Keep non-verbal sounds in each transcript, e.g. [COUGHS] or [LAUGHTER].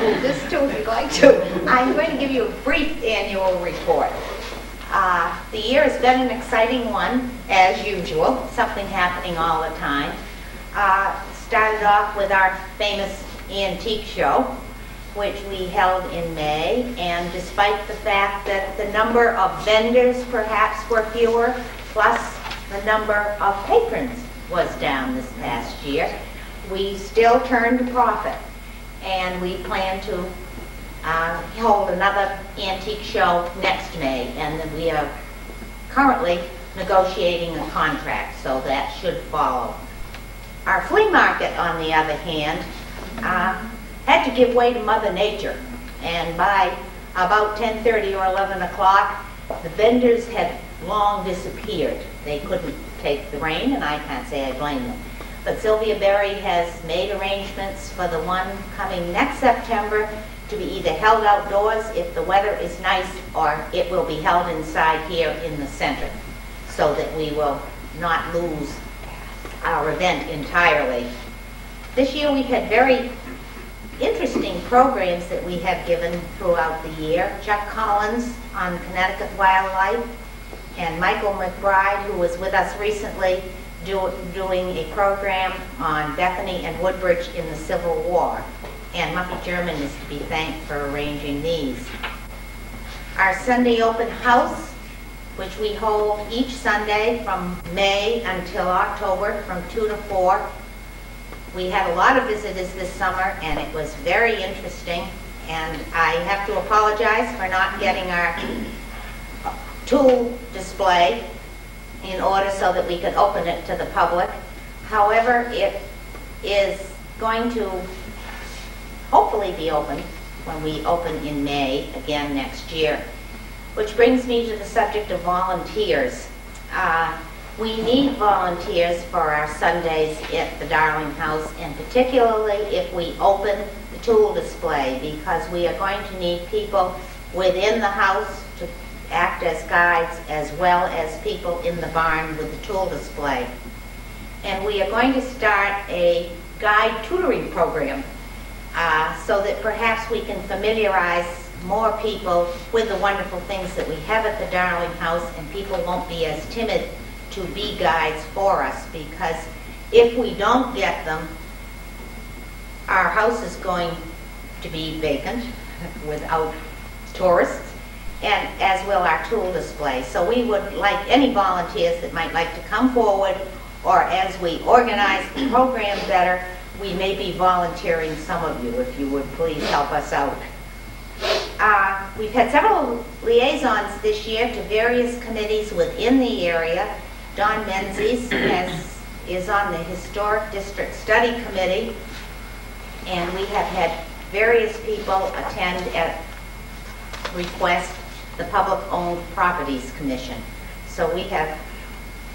this too if you'd like to. I'm going to give you a brief annual report. Uh, The year has been an exciting one, as usual, something happening all the time. Uh, Started off with our famous antique show, which we held in May, and despite the fact that the number of vendors perhaps were fewer, plus the number of patrons was down this past year, we still turned a profit. And we plan to uh, hold another antique show next May, and we are currently negotiating a contract, so that should follow. Our flea market, on the other hand, uh, had to give way to Mother Nature, and by about 10:30 or 11 o'clock, the vendors had long disappeared. They couldn't take the rain, and I can't say I blame them. But Sylvia Berry has made arrangements for the one coming next September to be either held outdoors if the weather is nice, or it will be held inside here in the center, so that we will not lose our event entirely. This year, we've had very interesting programs that we have given throughout the year. Chuck Collins on Connecticut Wildlife, and Michael McBride, who was with us recently, do, doing a program on Bethany and Woodbridge in the Civil War. And Muffy German is to be thanked for arranging these. Our Sunday open house, which we hold each Sunday from May until October from 2 to 4. We had a lot of visitors this summer, and it was very interesting. And I have to apologize for not getting our tool display in order so that we could open it to the public. However, it is going to hopefully be open when we open in May again next year. Which brings me to the subject of volunteers. Uh, we need volunteers for our Sundays at the Darling House, and particularly if we open the tool display, because we are going to need people within the house act as guides, as well as people in the barn with the tool display. And we are going to start a guide tutoring program uh, so that perhaps we can familiarize more people with the wonderful things that we have at the Darling House, and people won't be as timid to be guides for us, because if we don't get them, our house is going to be vacant [LAUGHS] without tourists, and as will our tool display. So we would like any volunteers that might like to come forward, or as we organize the program better, we may be volunteering some of you, if you would please help us out. Uh, We've had several liaisons this year to various committees within the area. Don Menzies has, is on the Historic District Study Committee, and we have had various people attend at request the Public Owned Properties Commission. So we have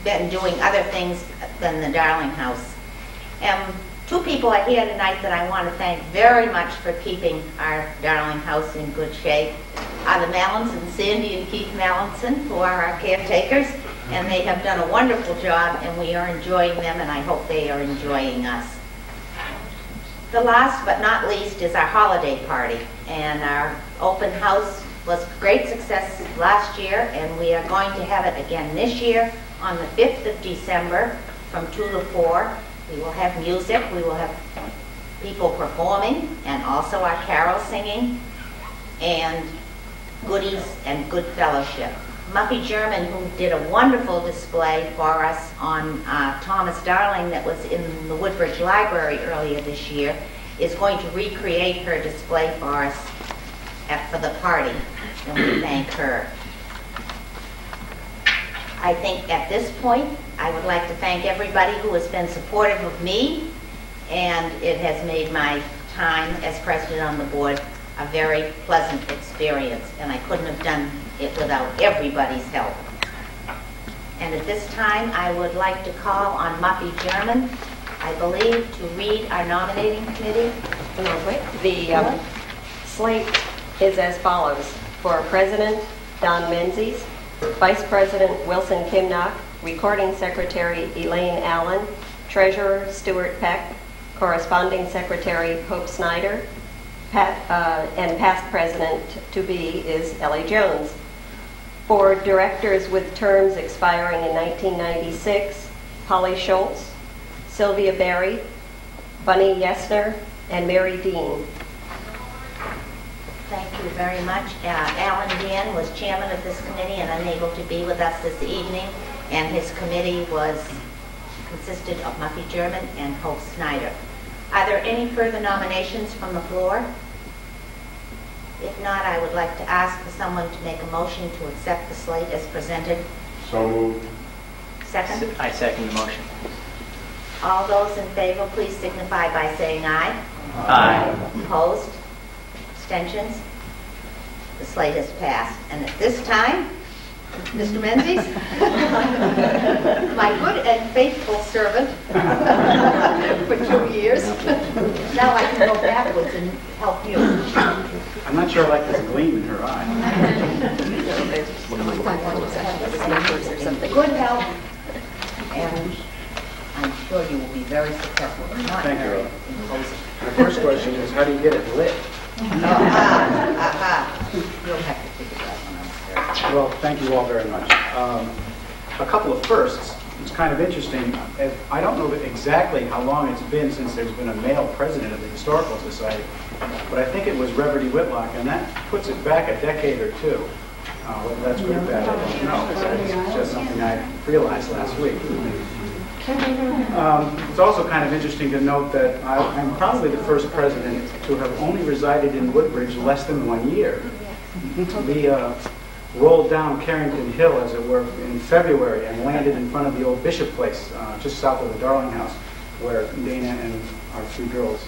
been doing other things than the Darling House. And two people are here tonight that I want to thank very much for keeping our Darling House in good shape. Are the Mallinson, Sandy and Keith Mallinson, who are our caretakers, and they have done a wonderful job, and we are enjoying them, and I hope they are enjoying us. The last but not least is our holiday party, and our open house was great success last year, and we are going to have it again this year on the 5th of December from 2 to 4. We will have music, we will have people performing, and also our carol singing, and goodies and good fellowship. Muffy German, who did a wonderful display for us on uh, Thomas Darling that was in the Woodbridge Library earlier this year, is going to recreate her display for us at, for the party, and we thank her. I think at this point, I would like to thank everybody who has been supportive of me, and it has made my time as president on the board a very pleasant experience, and I couldn't have done it without everybody's help. And at this time, I would like to call on Muffy German, I believe, to read our nominating committee. The um, slate is as follows. For President, Don Menzies. Vice President, Wilson Kimnock. Recording Secretary, Elaine Allen. Treasurer, Stuart Peck. Corresponding Secretary, Hope Snyder. Pat, uh, and past president-to-be is Ellie Jones. Board directors with terms expiring in 1996, Polly Schultz, Sylvia Berry, Bunny Yesner, and Mary Dean. Thank you very much. Uh, Alan Dan was chairman of this committee and unable to be with us this evening, and his committee was, consisted of Muffy German and Hope Snyder. Are there any further nominations from the floor? If not, I would like to ask for someone to make a motion to accept the slate as presented. So moved. Second? I second the motion. All those in favor, please signify by saying aye. Aye. Opposed? Abstentions? The slate has passed. And at this time, Mr. Menzies, my good and faithful servant for two years, now I can go backwards and help you. I'm not sure I like this gleam in her eye. Good health, and I'm sure you will be very successful, Thank you. very imposing. My first question is, how do you get it lit? Aha. You'll have to that one. Well, thank you all very much. Um, A couple of firsts. It's kind of interesting. I don't know exactly how long it's been since there's been a male president of the Historical Society, but I think it was Reverdy Whitlock, and that puts it back a decade or two. Uh, Whether that's good or bad, I don't know. That's just something I realized last week. Um, It's also kind of interesting to note that I- I'm probably the first president to have only resided in Woodbridge less than one year. We uh, rolled down Carrington Hill, as it were, in February and landed in front of the old Bishop Place, uh, just south of the Darling House, where Dana and our three girls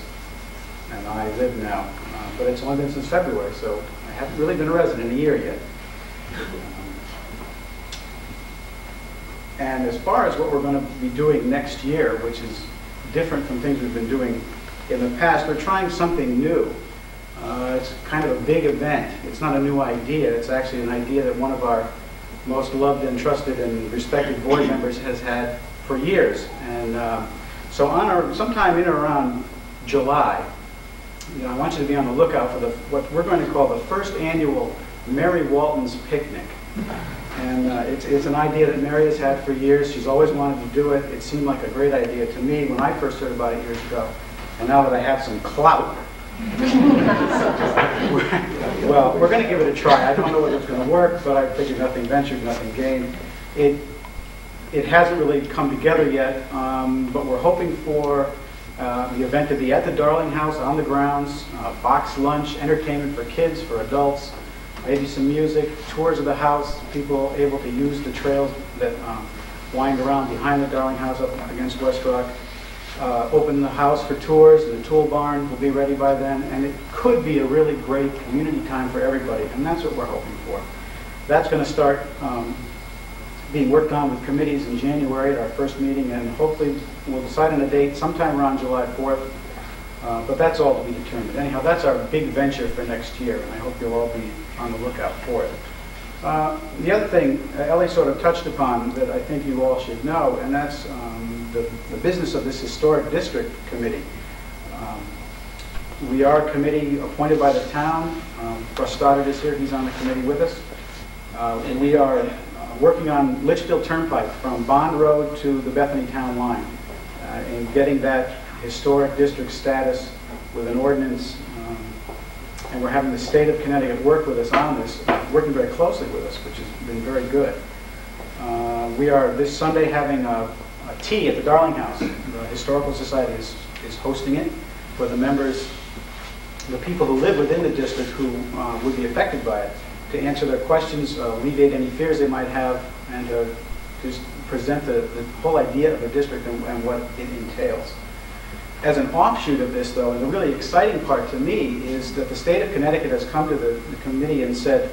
and I live now. Uh, But it's only been since February, so I haven't really been a resident a year yet. And as far as what we're going to be doing next year, which is different from things we've been doing in the past, we're trying something new. Uh, It's kind of a big event. It's not a new idea. It's actually an idea that one of our most loved and trusted and respected board [CLEARS THROAT] members has had for years. And uh, so on our, sometime in or around July, you know, I want you to be on the lookout for the, what we're going to call the first annual Mary Walton's Picnic. And uh, it's, it's an idea that Mary has had for years. She's always wanted to do it. It seemed like a great idea to me when I first heard about it years ago. And now that I have some clout, [LAUGHS] well, we're going to give it a try. I don't know whether it's going to work, but I figured nothing ventured, nothing gained. It, it hasn't really come together yet, um, but we're hoping for uh, the event to be at the Darling House on the grounds, uh, box lunch, entertainment for kids, for adults, maybe some music, tours of the house, people able to use the trails that um, wind around behind the Darling House up against West Rock. Uh, Open the house for tours, the tool barn will be ready by then, and it could be a really great community time for everybody, and that's what we're hoping for. That's going to start um, being worked on with committees in January at our first meeting, and hopefully we'll decide on a date sometime around July 4th. Uh, But that's all to be determined. Anyhow, that's our big venture for next year, and I hope you'll all be on the lookout for it. Uh, The other thing uh, Ellie sort of touched upon that I think you all should know, and that's um, the the business of this Historic District Committee. Um, We are a committee appointed by the town. Um, Russ Stoddard is here, he's on the committee with us. Uh, And we are uh, working on Litchfield Turnpike from Bond Road to the Bethany Town line, uh, and getting that historic district status with an ordinance. And we're having the state of Connecticut work with us on this, working very closely with us, which has been very good. Uh, We are this Sunday having a a tea at the Darling House. The Historical Society is is hosting it for the members, the people who live within the district who uh, would be affected by it, to answer their questions, uh, alleviate any fears they might have, and uh, just present the the whole idea of a district and and what it entails. As an offshoot of this, though, and the really exciting part to me is that the state of Connecticut has come to the the committee and said,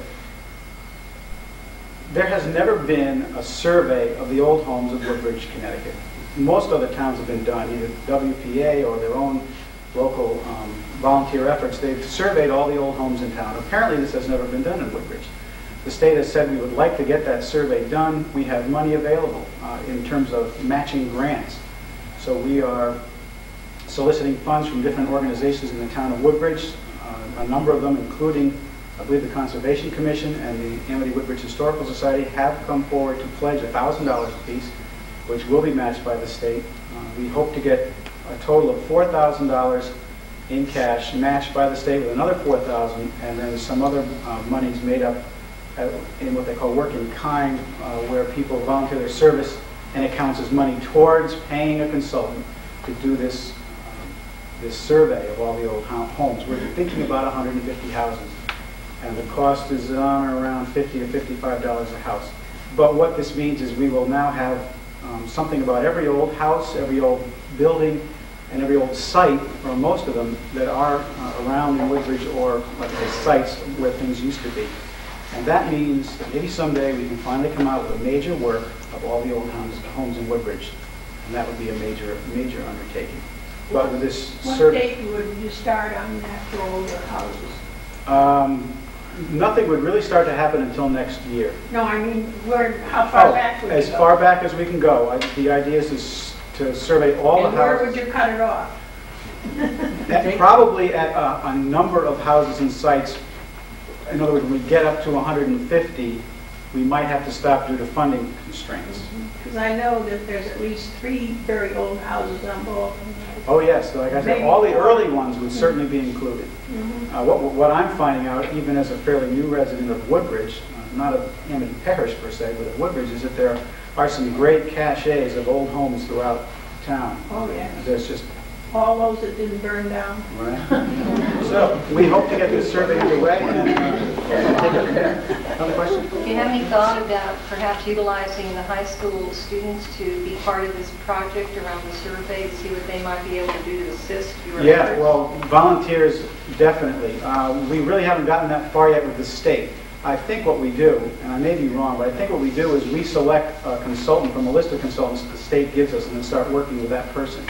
there has never been a survey of the old homes of Woodbridge, Connecticut. Most other towns have been done, either WPA or their own local um, volunteer efforts. They've surveyed all the old homes in town. Apparently, this has never been done in Woodbridge. The state has said we would like to get that survey done. We have money available uh, in terms of matching grants. So we are soliciting funds from different organizations in the town of Woodbridge uh, A number of them, including, I believe, the Conservation Commission and the Amity Woodbridge Historical Society, have come forward to pledge $1,000 apiece, which will be matched by the state. Uh, We hope to get a total of $4,000 in cash, matched by the state with another 4,000, and then some other uh, monies made up uh, in what they call work in kind, uh, where people volunteer their service, and it counts as money towards paying a consultant to do this, this survey of all the old homes. We're thinking about 150 houses, and the cost is on or around 50 or 55 dollars a house. But what this means is we will now have um, something about every old house, every old building, and every old site, or most of them, that are uh, around in Woodbridge or, like sites where things used to be. And that means that maybe someday we can finally come out with a major work of all the old homes, homes in Woodbridge. And that would be a major, major undertaking. But with this What survey, date would you start on that for all your houses? um, nothing would really start to happen until next year. No, I mean, where, how far Oh, back would you go? As far back as we can go. I- The idea is to to survey all the And where would you cut it off? At- Probably at a, a number of houses and sites. In other words, when we get up to 150, we might have to stop due to funding constraints. Because I know that there's at least three very old houses on Bolton. Oh, yes, like I said, all the early ones would certainly be included. Mhm. Uh, What what I'm finding out, even as a fairly new resident of Woodbridge, uh, not of Amity Parish per se, but of Woodbridge, is that there are some great caches of old homes throughout town. Oh, yeah. There's just, All those that didn't burn down. right? So, we hope to get this survey underway and take it from questions? Do you have any thought about perhaps utilizing the high school students to be part of this project around the survey, to see what they might be able to do to assist your efforts? Yeah, well, volunteers, definitely. Uh, We really haven't gotten that far yet with the state. I think what we do, and I may be wrong, but I think what we do is we select a consultant from a list of consultants that the state gives us and then start working with that person.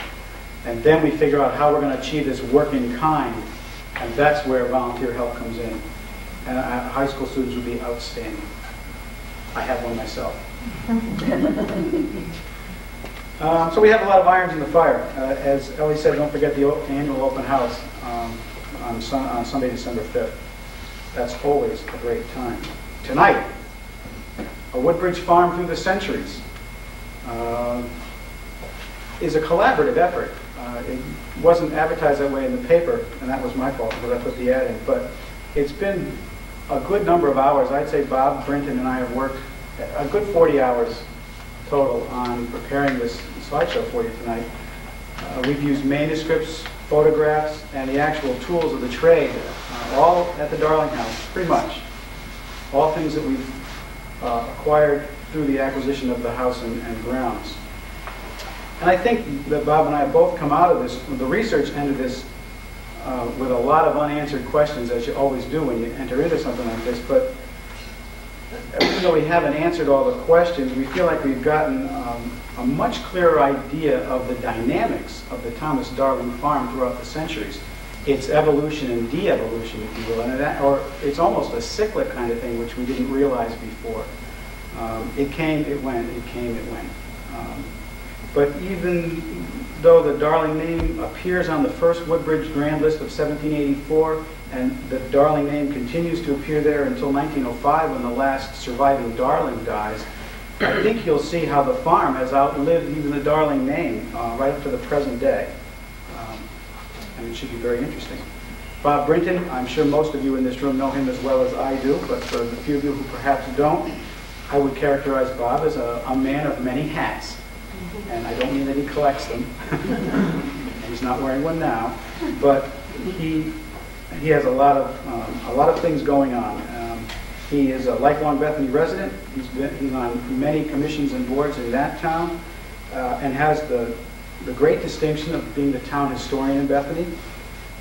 And then we figure out how we're going to achieve this work in kind, and that's where volunteer help comes in. And uh, high school students would be outstanding. I have one myself. Um, [LAUGHS] So we have a lot of irons in the fire. Uh, As Ellie said, don't forget the annual open house um, on Sun- on Sunday, December 5th. That's always a great time. Tonight, a Woodbridge Farm Through the Centuries uh, is a collaborative effort. Uh, It wasn't advertised that way in the paper, and that was my fault because I put the ad in, but it's been a good number of hours. I'd say Bob Brinton and I have worked a good 40 hours total on preparing this slideshow for you tonight. Uh, We've used manuscripts, photographs, and the actual tools of the trade, uh, all at the Darling House, pretty much. All things that we've uh, acquired through the acquisition of the house and and grounds. And I think that Bob and I both come out of this, the research end of this, uh, with a lot of unanswered questions, as you always do when you enter into something like this, but even though we haven't answered all the questions, we feel like we've gotten um, a much clearer idea of the dynamics of the Thomas Darling farm throughout the centuries. Its evolution and de-evolution, if you will, and that, or it's almost a cyclic kind of thing, which we didn't realize before. Um, It came, it went, it came, it went. Um, But even though the Darling name appears on the first Woodbridge Grand List of 1784, and the Darling name continues to appear there until 1905, when the last surviving Darling dies, I think you'll see how the farm has outlived even the Darling name, uh, right up to the present day. Um, And it should be very interesting. Bob Brinton, I'm sure most of you in this room know him as well as I do, but for the few of you who perhaps don't, I would characterize Bob as a, a man of many hats. And I don't mean that he collects them. [LAUGHS] He's not wearing one now, but he, he has a lot of, um, a lot of things going on. Um, He is a lifelong Bethany resident. He's been, he's on many commissions and boards in that town, uh, and has the, the great distinction of being the town historian in Bethany.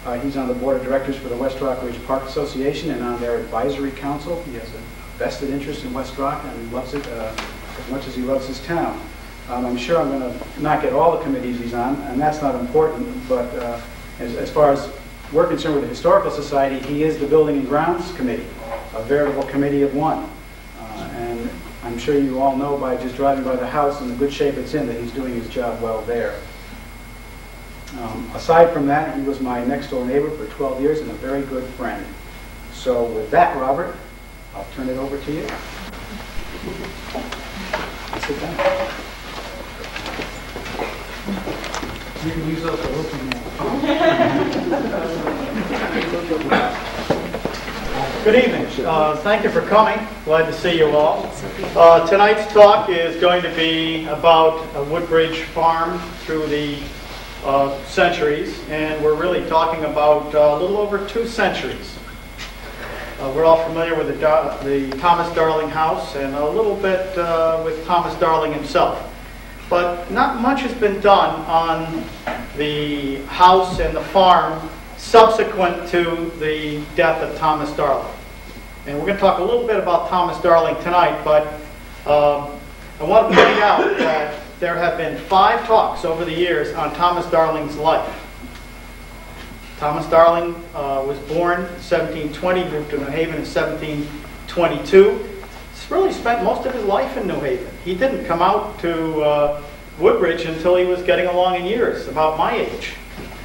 Uh, He's on the board of directors for the West Rock Ridge Park Association and on their advisory council. He has a vested interest in West Rock and he loves it uh, as much as he loves his town. Um, I'm sure I'm going to not get all the committees he's on, and that's not important, but uh, as as far as we're concerned with the Historical Society, he is the Building and Grounds Committee, a veritable committee of one. Uh, And I'm sure you all know by just driving by the house and the good shape it's in that he's doing his job well there. Um, Aside from that, he was my next-door neighbor for 12 years and a very good friend. So with that, Robert, I'll turn it over to you. Sit down. You can use those to open Good evening. Uh, Thank you for coming. Glad to see you all. Uh, Tonight's talk is going to be about Woodbridge Farm through the uh, centuries, and we're really talking about uh, a little over two centuries. Uh, We're all familiar with the the Thomas Darling House and a little bit uh, with Thomas Darling himself. But not much has been done on the house and the farm subsequent to the death of Thomas Darling. And we're going to talk a little bit about Thomas Darling tonight, but um, I want to point out that there have been five talks over the years on Thomas Darling's life. Thomas Darling uh, was born in 1720, moved to New Haven in 1722. Really spent most of his life in New Haven. He didn't come out to uh, Woodbridge until he was getting along in years, about my age.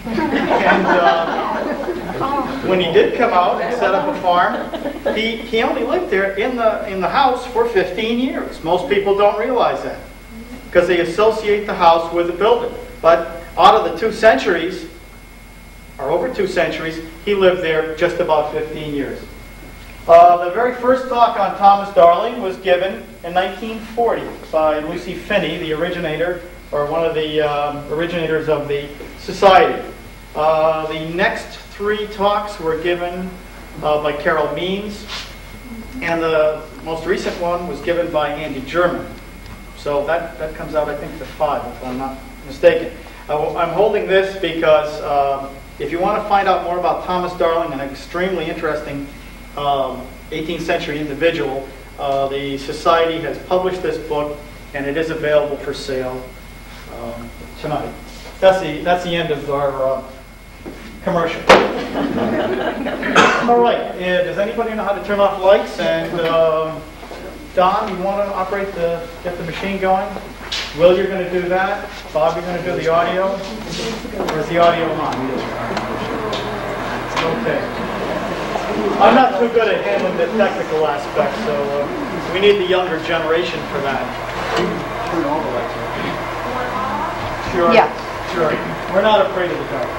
and uh, when he did come out and set up a farm, he, he only lived there in the, in the house for 15 years. Most people don't realize that because they associate the house with the building. But out of the two centuries, or over two centuries, he lived there just about 15 years. Uh, the very first talk on Thomas Darling was given in 1940 by Lucy Finney, the originator, or one of the um, originators of the society. Uh, the next three talks were given uh, by Carol Means, and the most recent one was given by Andy German. So that, that comes out, I think, to five, if I'm not mistaken. I'm holding this because um, if you want to find out more about Thomas Darling, an extremely interesting um, 18th century individual, uh, the Society has published this book, and it is available for sale um, tonight. That's the, that's the end of our uh, commercial. All right, uh, does anybody know how to turn off lights? And um, Don, you want to operate the, get the machine going? Will, you're going to do that? Bob, you're going to do the audio? Or is the audio on? Okay. I'm not too good at handling the technical aspects, so uh, we need the younger generation for that. Turn all the lights on. Sure. Yeah. Sure. We're not afraid of the dark. [LAUGHS]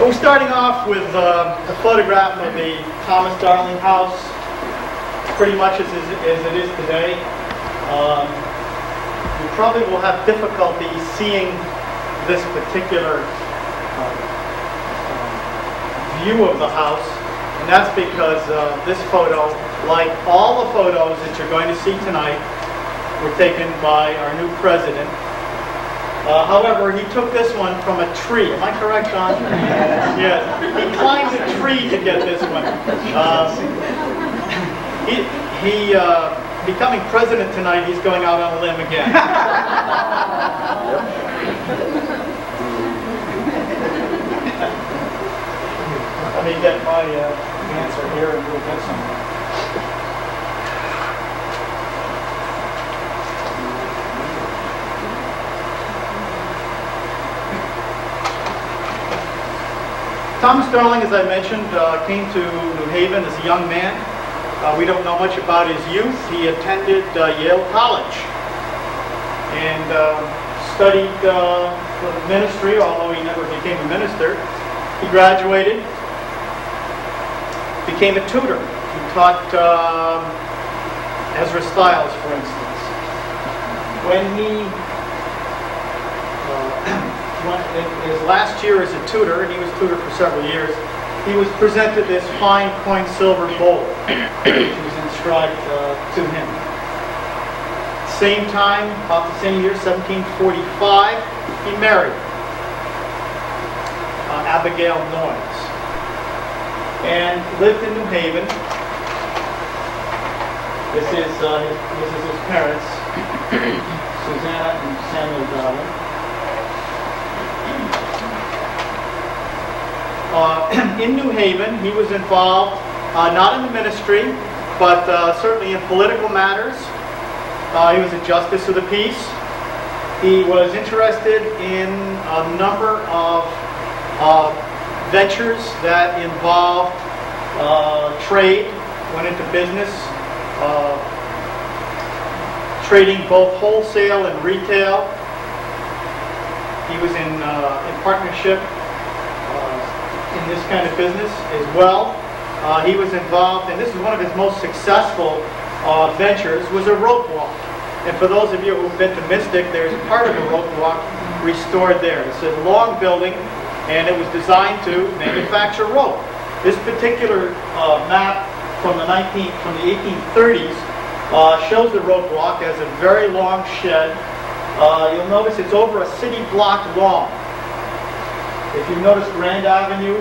We're starting off with uh, a photograph of the Thomas Darling house, pretty much as, as it is today. Um, you probably will have difficulty seeing this particular uh, view of the house, and that's because uh, this photo, like all the photos that you're going to see tonight, were taken by our new president. Uh, however, he took this one from a tree. Am I correct, Don? [LAUGHS] Yes. He climbed a tree to get this one. Um, he, he uh, becoming president tonight, he's going out on a limb again. [LAUGHS] me get my uh, answer here and we'll get somewhere. Thomas Darling, as I mentioned, uh, came to New Haven as a young man. Uh, we don't know much about his youth. He attended uh, Yale College and uh, studied uh, for the ministry, although he never became a minister. He graduated, became a tutor. He taught um, Ezra Stiles, for instance. When he uh, [CLEARS THROAT] his last year as a tutor, and he was tutor for several years, he was presented this fine coin silver bowl, which was inscribed uh, to him. Same time, about the same year, 1745, he married uh, Abigail Noyes and lived in New Haven. This is uh, his, this is his parents, [COUGHS] Susanna and Samuel Darling. Uh, [COUGHS] in New Haven, he was involved uh, not in the ministry, but uh, certainly in political matters. Uh, he was a justice of the peace. He was interested in a number of ventures that involved uh, trade, went into business, uh, trading both wholesale and retail. He was in, uh, in partnership uh, in this kind of business as well. Uh, he was involved, and this is one of his most successful ventures, was a rope walk. And for those of you who've been to Mystic, there's part of the rope walk restored there. It's a long building, and it was designed to manufacture rope. This particular uh, map from the 19 from the 1830s uh, shows the rope walk as a very long shed. Uh, you'll notice it's over a city block long. If you notice Grand Avenue,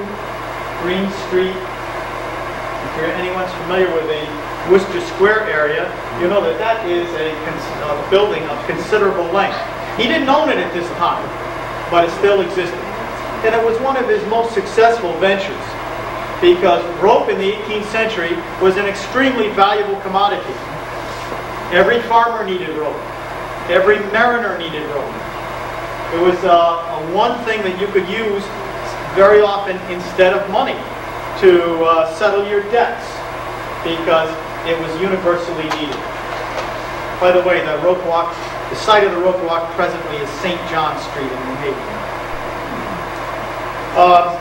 Green Street, if you're, anyone's familiar with the Worcester Square area, you know that that is a uh, building of considerable length. He didn't own it at this time, but it still existed. And it was one of his most successful ventures because rope in the 18th century was an extremely valuable commodity. Every farmer needed rope. Every mariner needed rope. It was uh, one thing that you could use very often instead of money to uh, settle your debts because it was universally needed. By the way, the rope walk, the site of the rope walk presently is St. John Street in New Haven. Uh,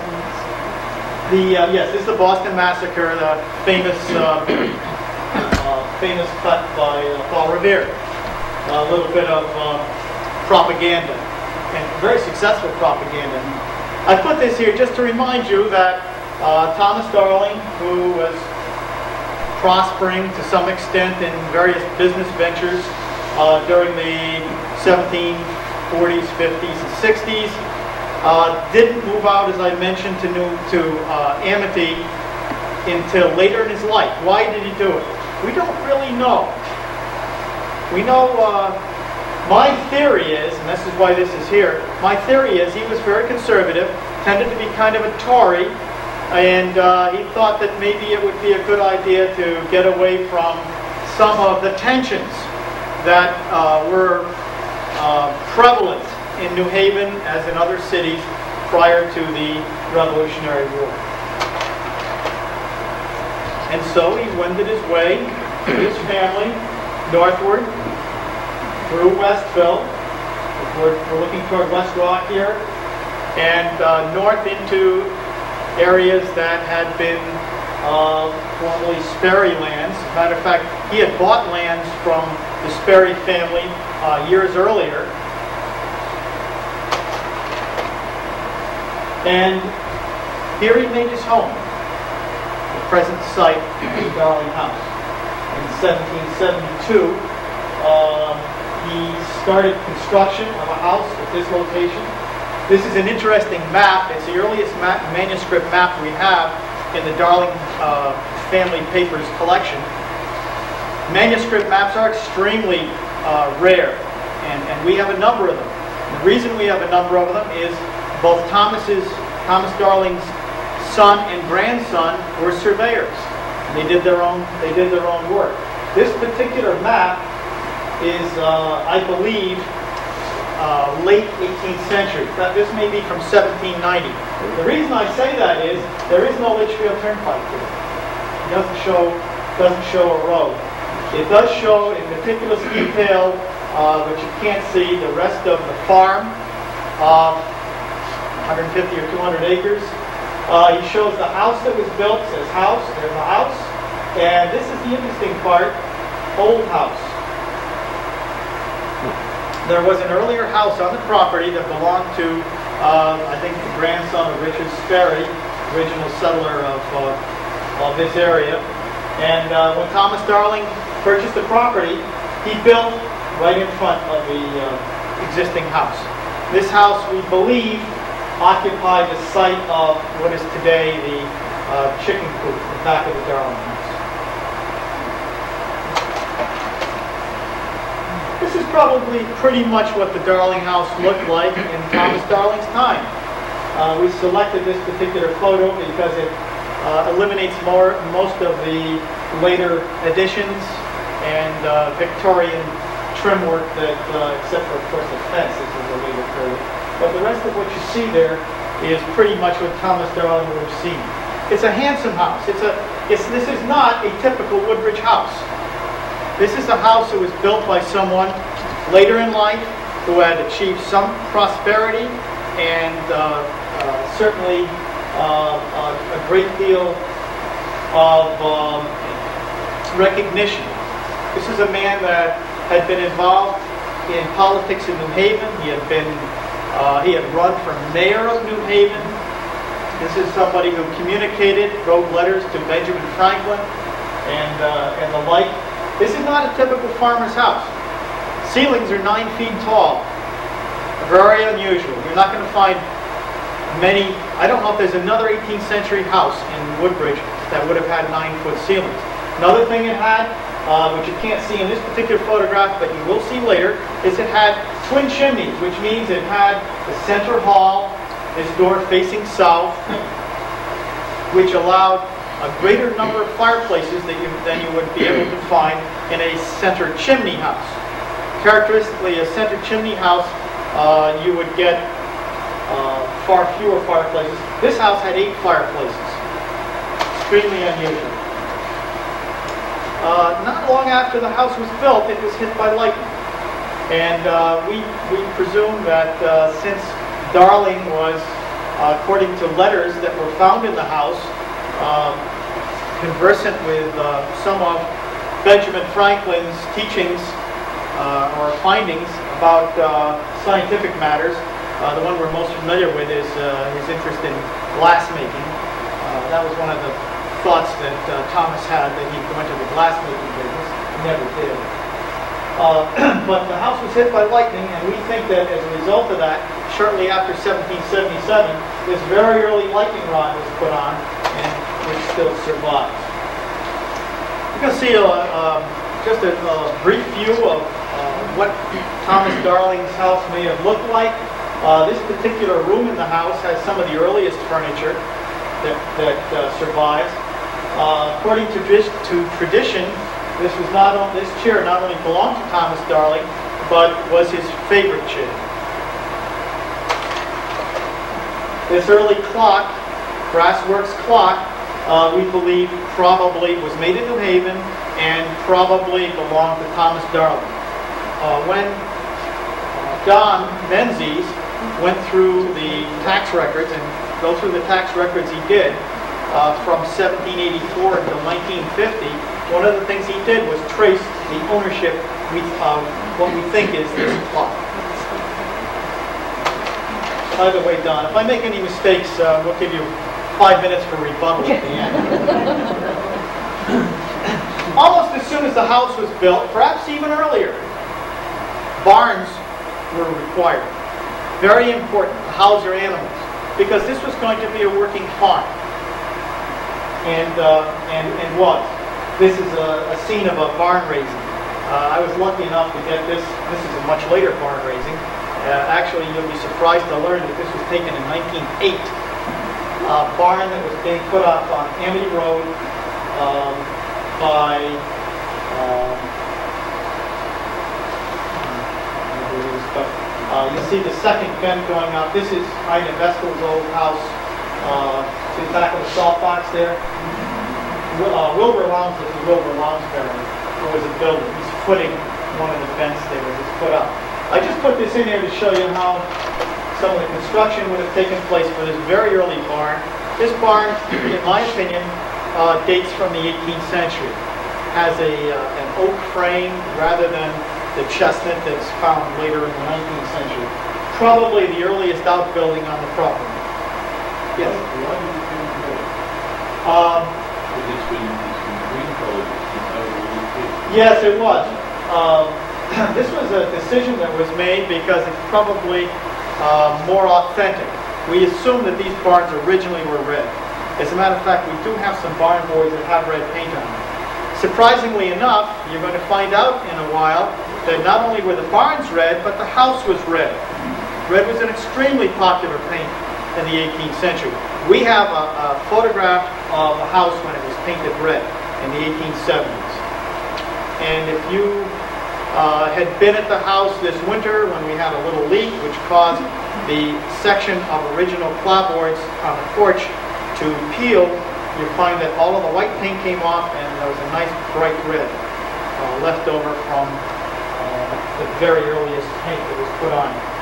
the uh, yes, this is the Boston Massacre, the famous uh, uh, famous cut by uh, Paul Revere. A little bit of uh, propaganda and very successful propaganda. I put this here just to remind you that Thomas Darling, who was prospering to some extent in various business ventures during the 1740s, 50s, and 60s, uh, didn't move out, as I mentioned, to, New, to uh, Amity until later in his life. Why did he do it? We don't really know. We know, uh, my theory is, and this is why this is here, my theory is he was very conservative, tended to be kind of a Tory, and uh, he thought that maybe it would be a good idea to get away from some of the tensions that uh, were uh, prevalent in New Haven as in other cities prior to the Revolutionary War. And so he wended his way his family northward through Westville. We're, we're looking toward West Rock here, and uh, north into areas that had been uh, formerly Sperry lands. As a matter of fact, he had bought lands from the Sperry family uh, years earlier. And here he made his home, the present site of the Darling House. In 1772, um, he started construction of a house at this location. This is an interesting map. It's the earliest ma- manuscript map we have in the Darling uh, family papers collection. Manuscript maps are extremely uh, rare, and, and we have a number of them. The reason we have a number of them is both Thomas's, Thomas Darling's son and grandson were surveyors. They did their own, they did their own work. This particular map is, uh, I believe, uh, late 18th century. This may be from 1790. The reason I say that is there is no Litchfield Turnpike here. It doesn't show doesn't show a road. It does show in meticulous detail, uh, but you can't see the rest of the farm, uh, 150 or 200 acres. Uh, he shows the house that was built. Says house. There's a house, and this is the interesting part. Old house. There was an earlier house on the property that belonged to, uh, I think, the grandson of Richard Sperry, original settler of, uh, of this area. And uh, when Thomas Darling purchased the property, he built right in front of the uh, existing house. This house, we believe, occupied the site of what is today the uh, chicken coop, the back of the Darling house. This is probably pretty much what the Darling house looked like in Thomas Darling's time. Uh, we selected this particular photo because it uh, eliminates more, most of the later additions and uh, Victorian trim work that, uh, except for, of course, the fence, this is a later period. But the rest of what you see there is pretty much what Thomas Darling would have seen. It's a handsome house. It's a, it's, this is not a typical Woodbridge house. This is a house that was built by someone later in life who had achieved some prosperity and uh, uh, certainly uh, a great deal of um, recognition. This is a man that had been involved in politics in New Haven. He had been, uh, he had run for mayor of New Haven. This is somebody who communicated, wrote letters to Benjamin Franklin and, uh, and the like. This is not a typical farmer's house. Ceilings are nine feet tall. Very unusual. You're not going to find many, I don't know if there's another 18th century house in Woodbridge that would have had nine-foot ceilings. Another thing it had, uh, which you can't see in this particular photograph, but you will see later, is it had twin chimneys, which means it had the center hall, this door facing south, which allowed a greater number of fireplaces that you, than you would be able to find in a center chimney house. Characteristically, a center chimney house, uh, you would get uh, far fewer fireplaces. This house had eight fireplaces. Extremely unusual. Uh, not long after the house was built, it was hit by lightning. And uh, we, we presume that uh, since Darling was, uh, according to letters that were found in the house, um, conversant with uh, some of Benjamin Franklin's teachings or findings about scientific matters, the one we're most familiar with is his interest in glass making. Uh, that was one of the thoughts that uh, Thomas had that he'd go into the glass making business. He never did. Uh, [CLEARS THROAT] but the house was hit by lightning, and we think that as a result of that, shortly after 1777, this very early lightning rod was put on, and it still survives. You can see a, um, just a, a brief view of uh, what Thomas Darling's house may have looked like. Uh, this particular room in the house has some of the earliest furniture that, that uh, survives. Uh, according to, to tradition, this was not on, this chair not only belonged to Thomas Darling, but was his favorite chair. This early clock, Brassworks clock, uh, we believe probably was made in New Haven and probably belonged to Thomas Darling. Uh, when uh, Don Menzies went through the tax records and go through the tax records he did uh, from 1784 until 1950, one of the things he did was trace the ownership of what we think is this plot. By the way, Don, if I make any mistakes, uh, we'll give you five minutes for rebuttal at the end. [LAUGHS] Almost as soon as the house was built, perhaps even earlier, barns were required. Very important to house your animals, because this was going to be a working farm. And, uh, and, and was. This is a, a scene of a barn raising. Uh, I was lucky enough to get this, this is a much later barn raising. Uh, actually, you'll be surprised to learn that this was taken in 1908. A barn that was being put up on Amity Road um, by um, uh, you see the second bend going up. This is Ina Vestal's old house. Uh, the back of the salt box there? Uh, Wilbur Lowndes is Wilbur Lounsbury, who was a builder. He's footing one of the vents there as it's put up. I just put this in here to show you how some of the construction would have taken place for this very early barn. This barn, [CLEARS THROAT] in my opinion, uh, dates from the 18th century. Has a, uh, an oak frame rather than the chestnut that's found later in the 19th century. Probably the earliest outbuilding on the property. Yes. Why did it change color? Um, it's been, it's been green colored since I was a little kid. Yes, it was. Um, [CLEARS THROAT] This was a decision that was made because it's probably uh, more authentic. We assume that these barns originally were red. As a matter of fact, we do have some barn boards that have red paint on them. Surprisingly enough, you're going to find out in a while that not only were the barns red, but the house was red. Red was an extremely popular paint in the 18th century. We have a, a photograph of a house when it was painted red in the 1870s. And if you uh, had been at the house this winter when we had a little leak, which caused the section of original clapboards on the porch to peel. You find that all of the white paint came off and there was a nice bright red uh, left over from uh, the very earliest paint that was put on.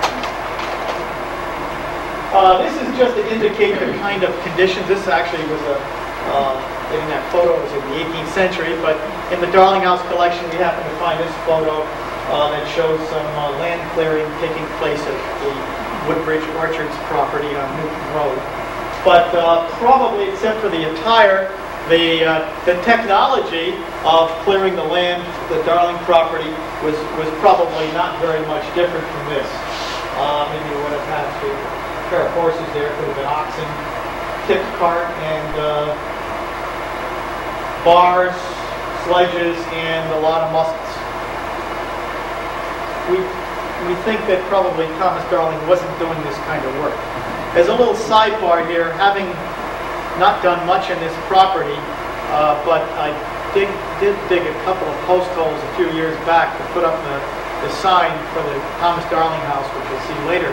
Uh, This is just to indicate the kind of conditions, this actually was a, uh, in that photo was in the 18th century, but in the Darling House collection, we happen to find this photo uh, that shows some uh, land clearing taking place at the Woodbridge Orchards property on Newton Road. But uh, probably, except for the attire, the, uh, the technology of clearing the land, the Darling property, was, was probably not very much different from this. Uh, Maybe would have had pair of horses there, could have been oxen, tipped cart, and uh, bars, sledges, and a lot of muskets. We, we think that probably Thomas Darling wasn't doing this kind of work. As a little sidebar here, having not done much in this property, uh, but I did dig a couple of post holes a few years back to put up the, the sign for the Thomas Darling House, which you'll see later,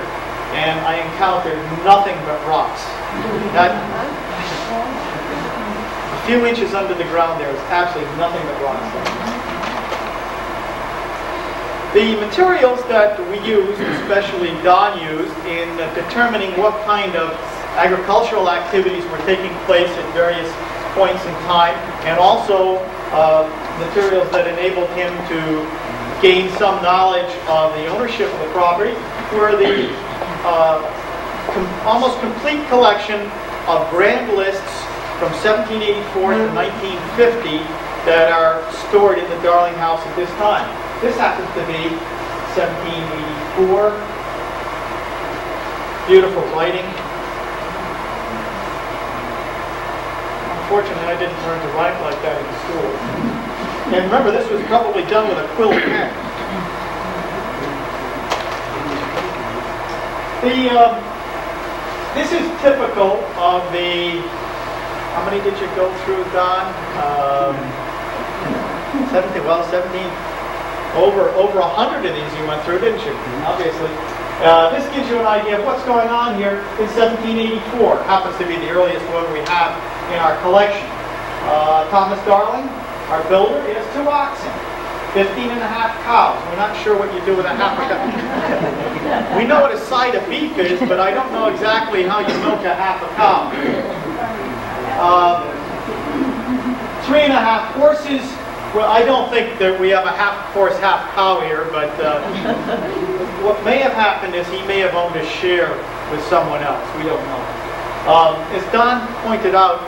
and I encountered nothing but rocks. That, a few inches under the ground there is absolutely nothing but rocks. The materials that we used, especially Don used, in determining what kind of agricultural activities were taking place at various points in time, and also uh, materials that enabled him to gain some knowledge of the ownership of the property, were the uh, com- almost complete collection of grand lists from 1784 to 1950 that are stored in the Darling House at this time. This happens to be 1784. Beautiful lighting. Unfortunately, I didn't learn to write like that in school. And remember, this was probably done with a quill pen. The, um, this is typical of the, how many did you go through, Don? Um, 17, well, 17, over, over 100 of these you went through, didn't you? Obviously. Uh, this gives you an idea of what's going on here in 1784. Happens to be the earliest one we have in our collection. Uh, Thomas Darling, our builder, he has two oxen, 15 and a half cows. We're not sure what you do with a half a cow. [LAUGHS] we know what a side of beef is, but I don't know exactly how you milk a half a cow. Uh, three and a half horses. Well, I don't think that we have a half horse, half cow here, but uh, what may have happened is he may have owned a share with someone else. We don't know. Um, as Don pointed out,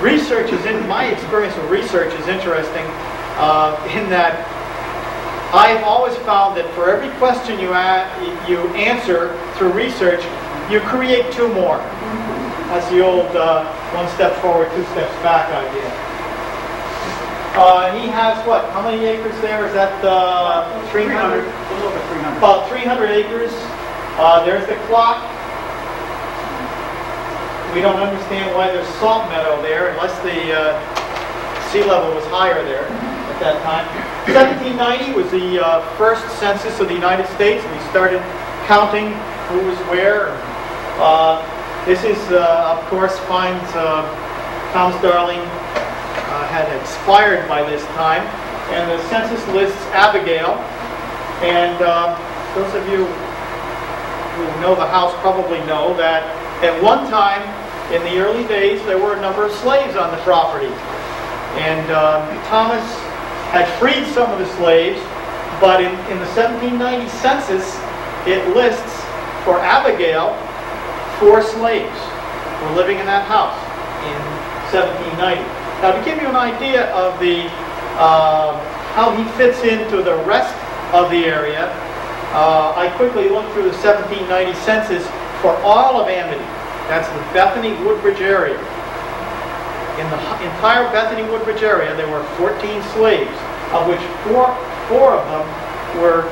research is in my experience with research is interesting uh, in that I've always found that for every question you a- you answer through research, you create two more. That's the old uh, one step forward, two steps back idea. Uh, he has what? How many acres there? Is that uh, 300? A little over 300. About 300 acres. Uh, there's the clock. We don't understand why there's salt meadow there unless the uh, sea level was higher there at that time. 1790 was the uh, first census of the United States. We started counting who was where. Uh, this is, uh, of course, finds uh, Thomas Darling uh, had expired by this time, and the census lists Abigail. And um, those of you who know the house probably know that at one time, in the early days, there were a number of slaves on the property. And um, Thomas had freed some of the slaves, but in, in the 1790 census, it lists for Abigail four slaves were living in that house in 1790. Now, to give you an idea of the uh, how he fits into the rest of the area, uh, I quickly looked through the 1790 census for all of Amity. That's the Bethany Woodbridge area. In the entire Bethany Woodbridge area, there were 14 slaves, of which four, four of them were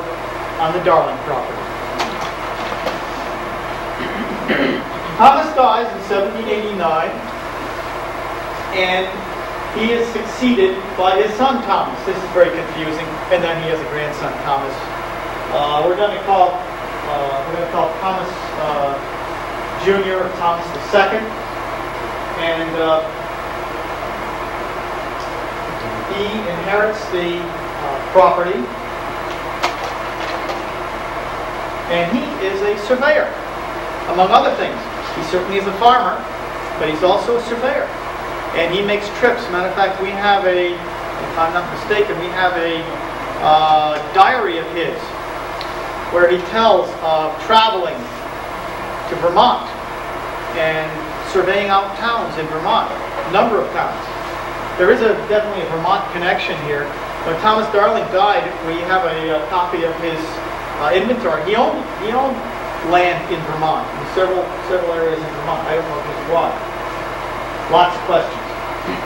on the Darling property. [CLEARS THROAT] Thomas dies in 1789, and He is succeeded by his son Thomas. This is very confusing. And then he has a grandson Thomas. Uh, we're going to call uh, we're going to call Thomas uh, Jr. Thomas II. And uh, he inherits the uh, property. And he is a surveyor, among other things. He certainly is a farmer, but he's also a surveyor. And he makes trips. Matter of fact, we have a, if I'm not mistaken, we have a uh, diary of his where he tells of traveling to Vermont and surveying out towns in Vermont, a number of towns. There is a definitely a Vermont connection here. When Thomas Darling died, we have a, uh copy of his uh, inventory. He owned he owned land in Vermont, in several several areas in Vermont. I don't know just what. Lots of questions.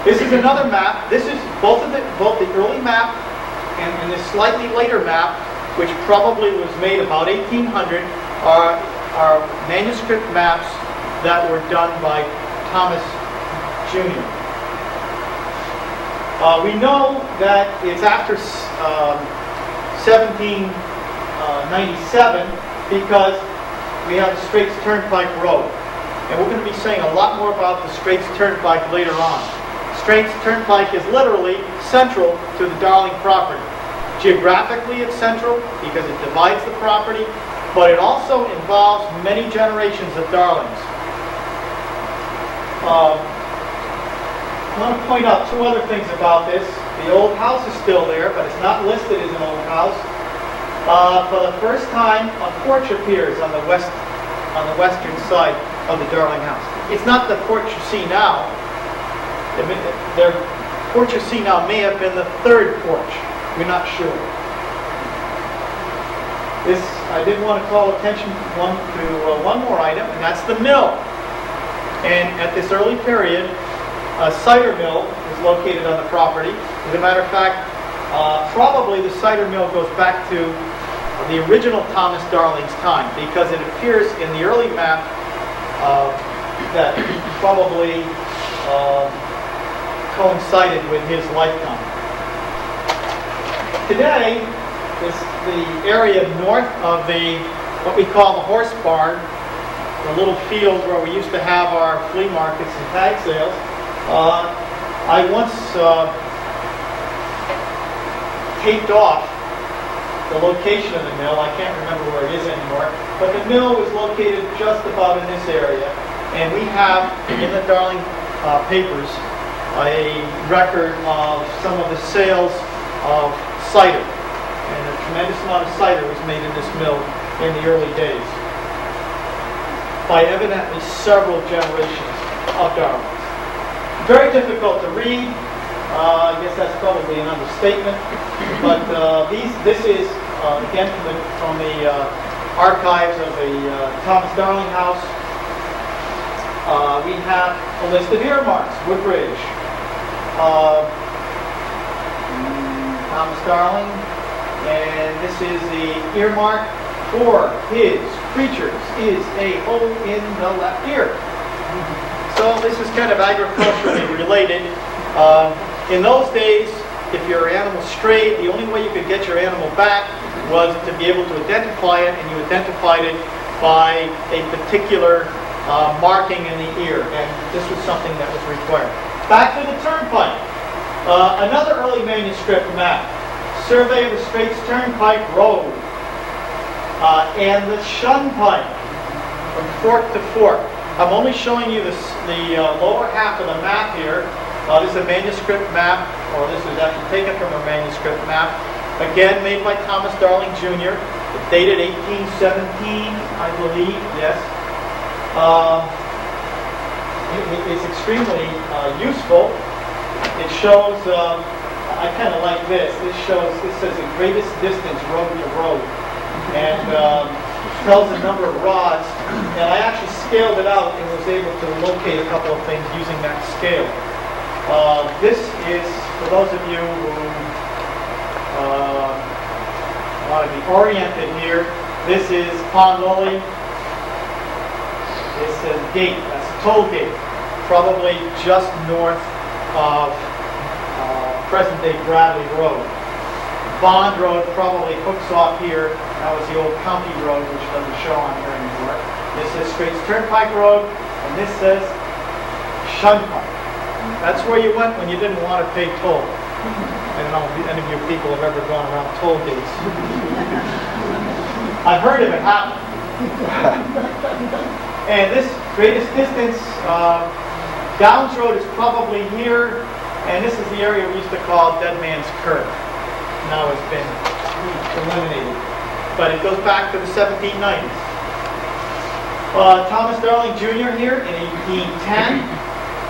This is another map. This is both of the both the early map and, and this slightly later map, which probably was made about 1800, are are manuscript maps that were done by Thomas Jr. Uh, we know that it's after um, 1797 because we have the Straits Turnpike Road. And we're going to be saying a lot more about the Straits Turnpike later on. Straits Turnpike is literally central to the Darling property. Geographically, it's central because it divides the property, but it also involves many generations of Darlings. Um, I want to point out two other things about this. The old house is still there, but it's not listed as an old house. Uh, for the first time, a porch appears on the west, on the western side of the Darling house. It's not the porch you see now. The, the porch you see now may have been the third porch. We're not sure. This, I did want to call attention one, to uh, one more item, and that's the mill. And at this early period, a cider mill is located on the property. As a matter of fact, uh, probably the cider mill goes back to the original Thomas Darling's time because it appears in the early map uh, that probably uh, coincided with his lifetime. Today, is the area north of the what we call the horse barn, the little field where we used to have our flea markets and tag sales. Uh, I once uh, taped off the location of the mill. I can't remember where it is anymore, but the mill was located just about in this area, and we have in the Darling uh, papers a record of some of the sales of cider, and a tremendous amount of cider was made in this mill in the early days by evidently several generations of Darlings. Very difficult to read. Uh, I guess that's probably an understatement. But uh, these, this is uh, again from the, from the uh, archives of the uh, Thomas Darling House. Uh, we have a list of earmarks. Woodbridge, mm, Thomas Darling, and this is the earmark for his creatures is a hole in the left ear. So this is kind of agriculturally related. Uh, in those days, if your animal strayed, the only way you could get your animal back was to be able to identify it, and you identified it by a particular uh, marking in the ear, and this was something that was required. Back to the turnpike. Uh, another early manuscript map, survey of the Straits Turnpike Road, uh, and the Shunpike from fork to fork. I'm only showing you this, the uh, lower half of the map here. Uh, this is a manuscript map, or this is actually taken from a manuscript map. Again, made by Thomas Darling Jr., dated 1817, I believe, yes. Uh, it- it's extremely uh, useful. It shows, uh, I kind of like this, this shows, this says the greatest distance road to road. And um, tells the number of rods, and I actually scaled it out and was able to locate a couple of things using that scale. Uh, This is, for those of you who uh, want to be oriented here, this is Pond Lily. This is gate, that's a toll gate, probably just north of present-day Bradley Road. Bond Road probably hooks off here. That was the old county road, which doesn't show on here anymore. This is Straits Turnpike Road, and this says Shunpike. That's where you went when you didn't want to pay toll. I don't know if any of you people have ever gone around toll gates. [LAUGHS] I've heard of it happen. [LAUGHS] And this greatest distance, uh, Downs Road is probably here, and this is the area we used to call Dead Man's Curve. Now it's been eliminated, but it goes back to the 1790s. Uh, Thomas Darling Jr. here in 1810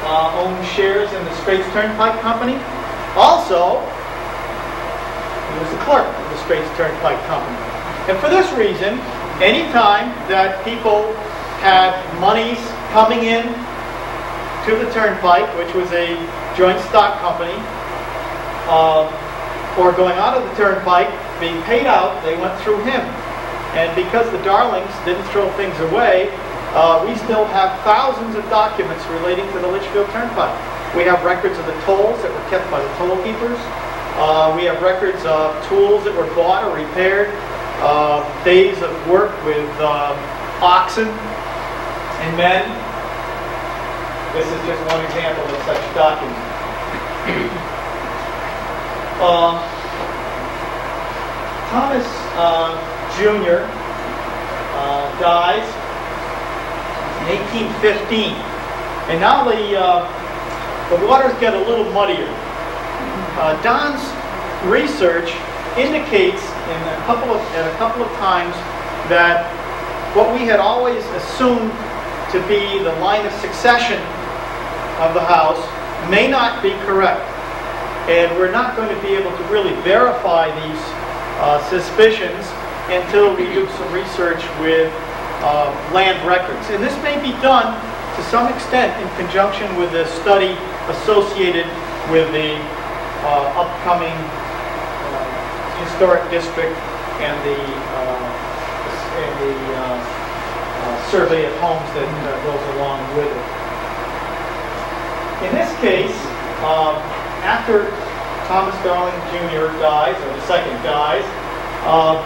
uh, owned shares in the Straits Turnpike Company. Also, he was the clerk of the Straits Turnpike Company. And for this reason, anytime that people had monies coming in to the Turnpike, which was a joint stock company, uh, or going out of the Turnpike, being paid out, they went through him. And because the Darlings didn't throw things away, uh, we still have thousands of documents relating to the Litchfield Turnpike. We have records of the tolls that were kept by the toll keepers. Uh, we have records of tools that were bought or repaired, uh, days of work with um, oxen and men. This is just one example of such documents. Uh, Thomas uh, Jr. Uh, dies in 1815, and now the uh, the waters get a little muddier. Uh, Don's research indicates in a couple of at a couple of times that what we had always assumed to be the line of succession of the house may not be correct. And we're not going to be able to really verify these uh, suspicions until we do some research with uh, land records. And this may be done to some extent in conjunction with the study associated with the uh, upcoming uh, historic district and the, uh, and the uh, survey of homes that goes along with it. In this case, um, after Thomas Darling Jr. dies, or the second dies, uh,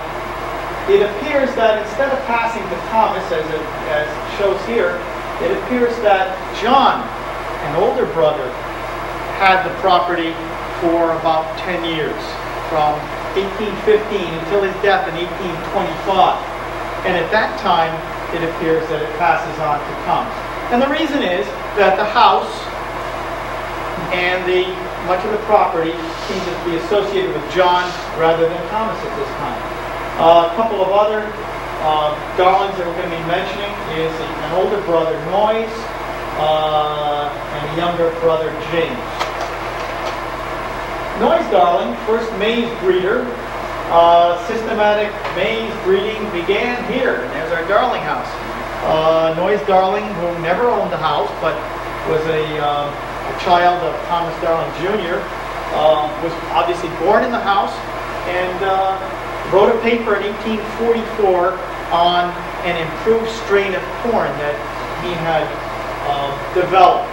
it appears that instead of passing to Thomas, as it as shows here, it appears that John, an older brother, had the property for about 10 years, from 1815 until his death in 1825. And at that time, it appears that it passes on to Thomas. And the reason is that the house and the much of the property seems to be associated with John rather than Thomas at this time. Uh, a couple of other uh, darlings that we're going to be mentioning is an older brother, Noyes, uh, and a younger brother, James. Noyes darling, first maize breeder, uh, systematic maize breeding began here, there's our darling house. Uh, Noyes darling, who never owned a house, but was a, uh, a child of Thomas Darling Jr., uh, was obviously born in the house and uh, wrote a paper in 1844 on an improved strain of corn that he had uh, developed.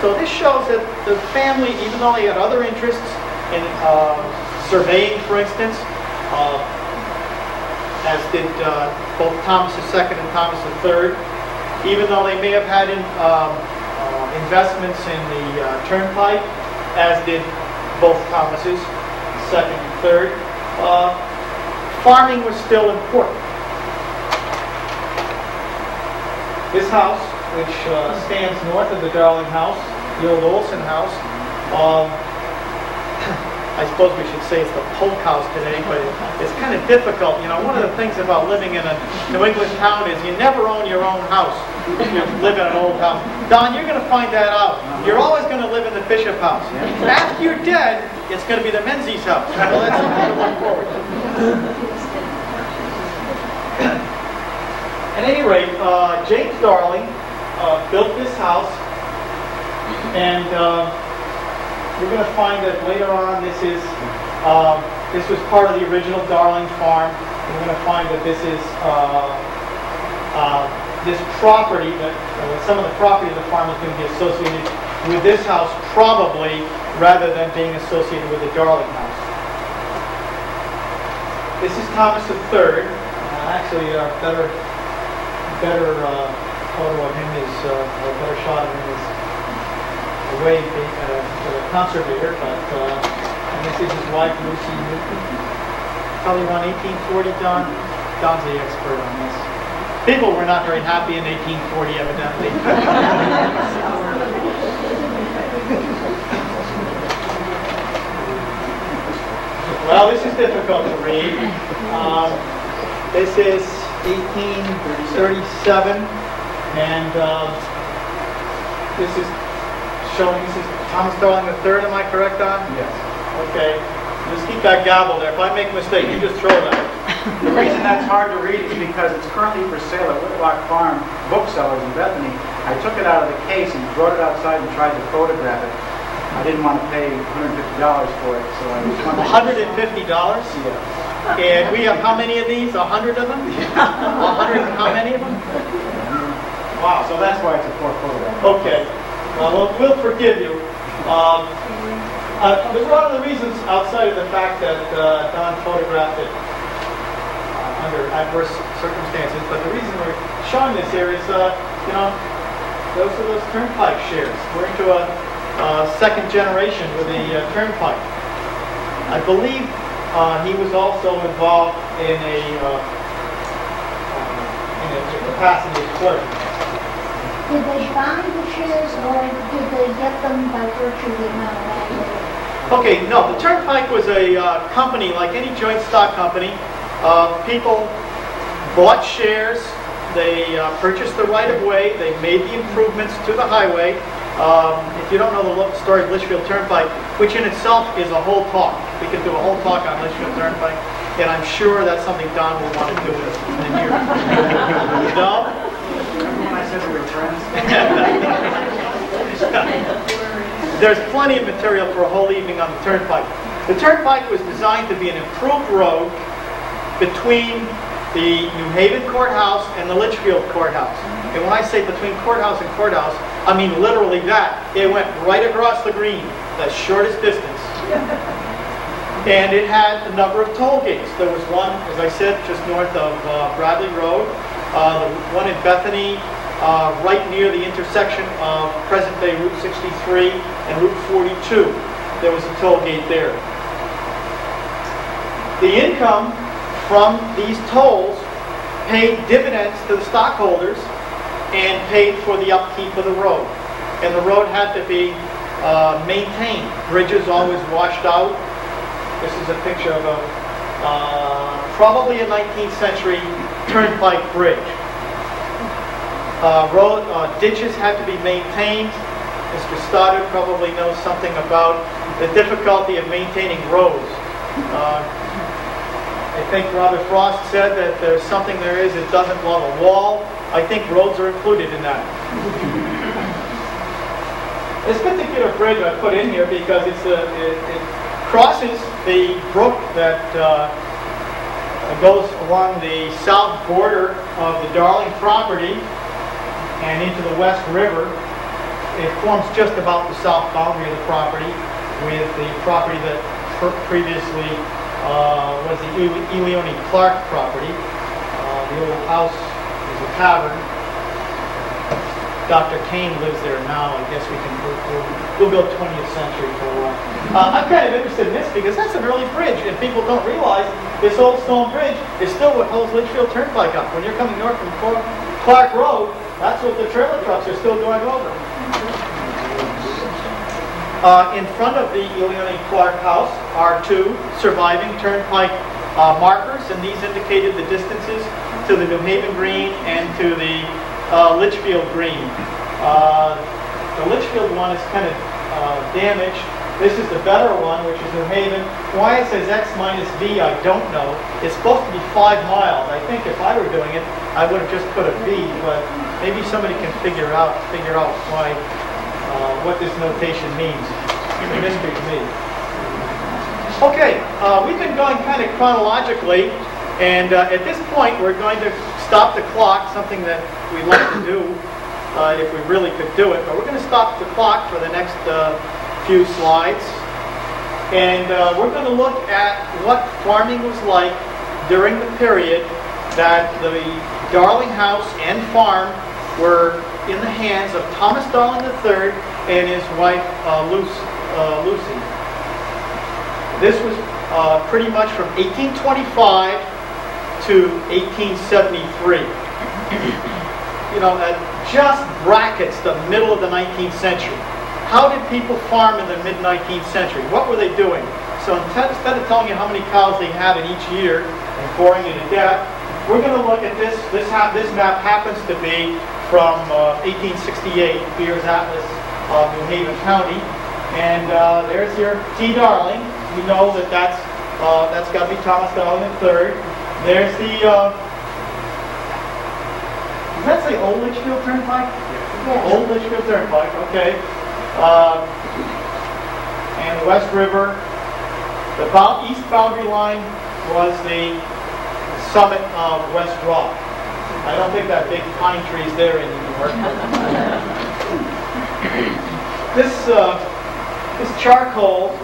So this shows that the family, even though they had other interests in uh, surveying, for instance, uh, as did uh, both Thomas II and Thomas III, even though they may have had in, um, investments in the uh, turnpike, as did both Thomases, second and third, uh, farming was still important. This house, which uh, stands north of the Darling House, the old Olson House, um, [COUGHS] I suppose we should say it's the Polk House today, but it's kind of difficult. You know, one of the things about living in a New England town is you never own your own house you live in an old house. Don, you're going to find that out. You're always going to live in the Bishop House. After you're dead, it's going to be the Menzies house. [LAUGHS] Well, that's something to look forward to. At any rate, uh, James Darling uh, built this house, and uh, we're going to find that later on this is um, this was part of the original Darling farm. You're going to find that this is uh, uh, this property that uh, some of the property of the farm is going to be associated with this house probably rather than being associated with the Darling House. This is Thomas III. Uh, Actually, a better, better uh, photo of him is, uh, a better shot of him is uh, with a conservator, but, uh, and this is his wife Lucy Newton. Probably around 1840, Don. Don's the expert on this. People were not very happy in 1840, evidently. [LAUGHS] Well, this is difficult to read. Um, This is 1837, and um, this is showing, this is Thomas Darling III, am I correct, Don? Yes. Okay, just keep that gavel there. If I make a mistake, you just throw that. The reason that's hard to read is because it's currently for sale at Whitlock Farm Booksellers in Bethany. I took it out of the case and brought it outside and tried to photograph it. I didn't want to pay $150 for it, so I was wondering... $150? Yeah. And we have how many of these? A hundred of them? A hundred and how many of them? Wow, so that's why it's a poor photograph. Okay, well, we'll- we'll forgive you. Um, uh, There's one of the reasons, outside of the fact that uh, Don photographed it uh, under adverse circumstances, but the reason we're showing this here is, uh, you know, those are those turnpike shares. We're into a uh, second generation with the uh, turnpike. I believe uh, he was also involved in a, uh, in a capacity as clerk. Did they buy the shares or did they get them by virtue of the amount of? Okay, no, the Turnpike was a uh, company, like any joint stock company. Uh, People bought shares, they uh, purchased the right-of-way, they made the improvements to the highway. Um, If you don't know the story of Litchfield Turnpike, which in itself is a whole talk, we could do a whole talk on Litchfield Turnpike, and I'm sure that's something Don will want to do in a year. No? Remember when I said we were friends? [LAUGHS] There's plenty of material for a whole evening on the Turnpike. The Turnpike was designed to be an improved road between the New Haven Courthouse and the Litchfield Courthouse. And when I say between courthouse and courthouse, I mean literally that. It went right across the green, the shortest distance. [LAUGHS] And it had a number of toll gates. There was one, as I said, just north of uh, Bradley Road, uh, the one in Bethany, uh, right near the intersection of present-day Route 63 and Route 42. There was a toll gate there. The income from these tolls paid dividends to the stockholders and paid for the upkeep of the road. And the road had to be uh, maintained. Bridges always washed out. This is a picture of a, uh, probably a 19th century turnpike bridge. Uh, Road, uh, ditches had to be maintained. Mr. Stoddard probably knows something about the difficulty of maintaining roads. I think Robert Frost said that there's something there is that doesn't love a wall. I think roads are included in that. This particular bridge I put in here because it's a, it, it crosses the brook that uh, goes along the south border of the Darling property and into the West River. It forms just about the south boundary of the property with the property that previously uh, was the Eleone Clark property. Uh, The old house is a tavern. Dr. Kane lives there now. I guess we can, we'll- we'll, we'll go 20th century for a while. Uh, I'm kind of interested in this because that's an early bridge and people don't realize this old stone bridge is still what holds Litchfield Turnpike up. When you're coming north from Clark Road, that's what the trailer trucks are still going over. Uh, In front of the Ileana Clark House are two surviving turnpike uh, markers, and these indicated the distances to the New Haven Green and to the uh, Litchfield Green. Uh, The Litchfield one is kind of uh, damaged. This is the better one, which is New Haven. Why it says X minus V, I don't know. It's supposed to be five miles. I think if I were doing it, I would have just put a V, but maybe somebody can figure out, figure out why uh, what this notation means. It's a mystery to me. Okay, uh, we've been going kind of chronologically, and uh, at this point, we're going to stop the clock, something that we'd like to do uh, if we really could do it, but we're going to stop the clock for the next uh, few slides. And we're going to look at what farming was like during the period that the Darling house and farm were in the hands of Thomas Darling III and his wife uh, Lucy. Uh, Lucy. This was uh, pretty much from 1825 to 1873. [CLEARS THROAT] you know, that just brackets the middle of the 19th century. How did people farm in the mid-19th century? What were they doing? So instead of telling you how many cows they had in each year and boring you to death, we're going to look at this. This, this map happens to be from uh, 1868, Beers Atlas of New Haven County. And uh, there's your T. Darling. We know that that's, uh, that's got to be Thomas Darling III. There's the, uh, does that say Old Litchfield Turnpike? Yes. Old Litchfield Turnpike, okay. Um, And West River. The east boundary line was the summit of West Rock. I don't think that big pine tree's there anymore. [LAUGHS] This, uh, this charcoal,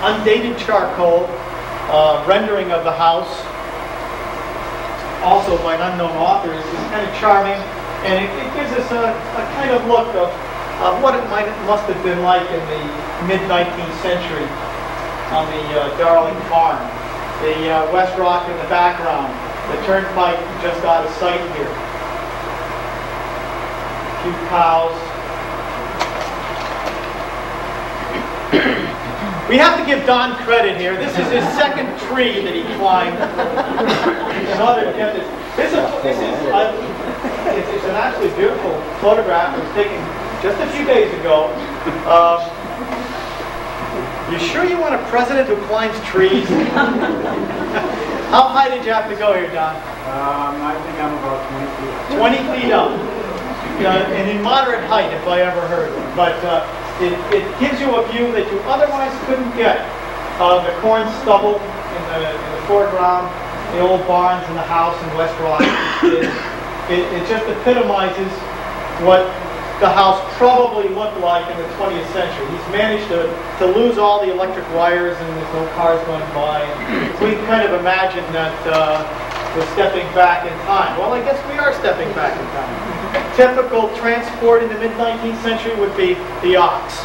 undated charcoal, uh, rendering of the house, also by an unknown author, is kind of charming, and it, it gives us a, a kind of look of, of what it might must have been like in the mid 19th century on the uh, Darling Farm. The uh, West Rock in the background, the turnpike just out of sight here. Few cows. We have to give Don credit here. This is his second tree that he climbed this. Is, this is, uh, it's, it's an absolutely beautiful photograph. It was taken just a few days ago. Um, you sure you want a president who climbs trees? [LAUGHS] How high did you have to go here, Don? Um, I think I'm about 20 feet. 20 feet up. Uh, and in moderate height, if I ever heard. But uh, it, it gives you a view that you otherwise couldn't get. Uh, the corn stubble in the, in the foreground, the old barns and the house in West Rock. It, it, it just epitomizes what the house probably looked like in the 20th century. He's managed to, to lose all the electric wires and there's no cars going by. We kind of imagine that uh, we're stepping back in time. Well, I guess we are stepping back in time. Typical transport in the mid-19th century would be the ox.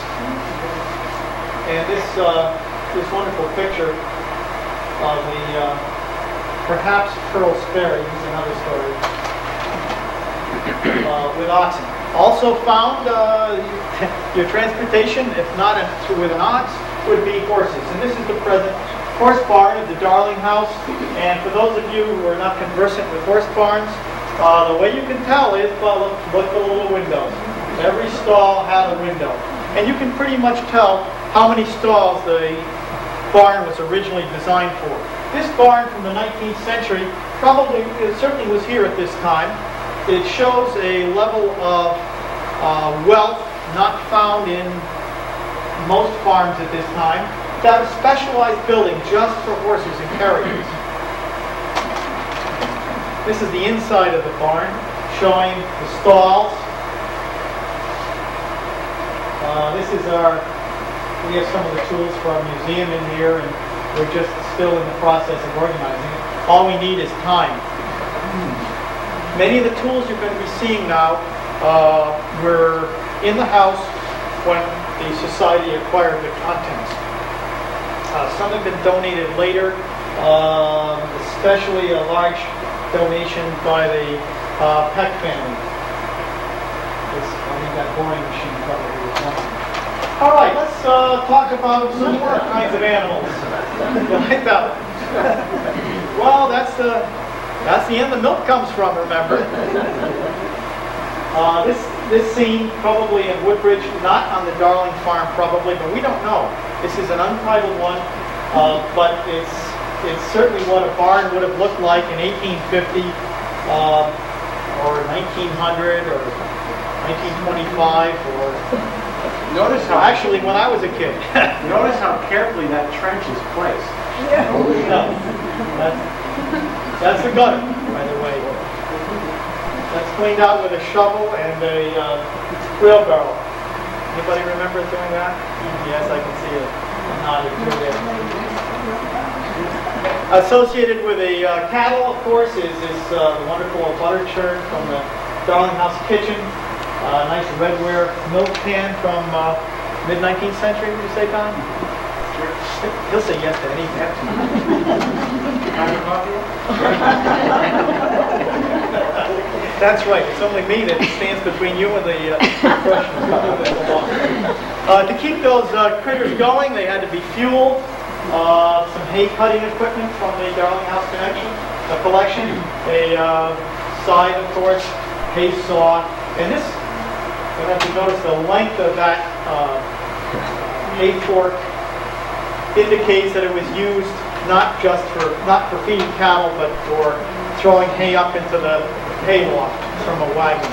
And this, uh, this wonderful picture of the, uh, perhaps Pearl Sperry, is another story, uh, with oxen. Also found, uh, [LAUGHS] your transportation, if not a- with an ox, would be horses. And this is the present horse barn of the Darling House. And for those of you who are not conversant with horse barns, uh, the way you can tell is, well, look, look at the little windows. Every stall had a window. And you can pretty much tell how many stalls the barn was originally designed for. This barn from the 19th century probably, it certainly was here at this time. It shows a level of uh, wealth not found in most farms at this time. A specialized building just for horses and carriages. This is the inside of the barn, showing the stalls. Uh, this is our, we have some of the tools for our museum in here, and we're just still in the process of organizing it. All we need is time. Many of the tools you're going to be seeing now uh, were in the house when the society acquired the contents. Uh, some have been donated later, um, especially a large donation by the uh, Peck family. This, I think that boring machine probably was one. All right, let's uh, talk about some more kinds of animals. [LAUGHS] Well, that's the that's the end the milk comes from. Remember. Uh, this this scene probably in Woodbridge, not on the Darling farm probably, but we don't know. This is an untitled one, uh, but it's it's certainly what a barn would have looked like in 1850 uh, or 1900 or 1925 or Notice no, how, actually when I was a kid. [LAUGHS] notice how carefully that trench is placed. No, that's, that's the gutter, by the way. That's cleaned out with a shovel and a uh, wheelbarrow. Anybody remember doing that? Yes, I can see a nod or two there. Associated with the uh, cattle, of course, is this uh, wonderful butter churn from the Darling House Kitchen. Uh, nice redware milk can from uh, mid 19th century. Would you say, Tom? He'll say yes to anything. [LAUGHS] That's right. It's only me that stands between you and the uh. [LAUGHS] Uh, to keep those uh, critters going, they had to be fueled. Uh, some hay cutting equipment from the Darling House Connection, a collection, a uh, side, of course, hay saw, and this. You have to notice the length of that uh, hay fork indicates that it was used not just for not for feeding cattle, but for throwing hay up into the hay loft from a wagon.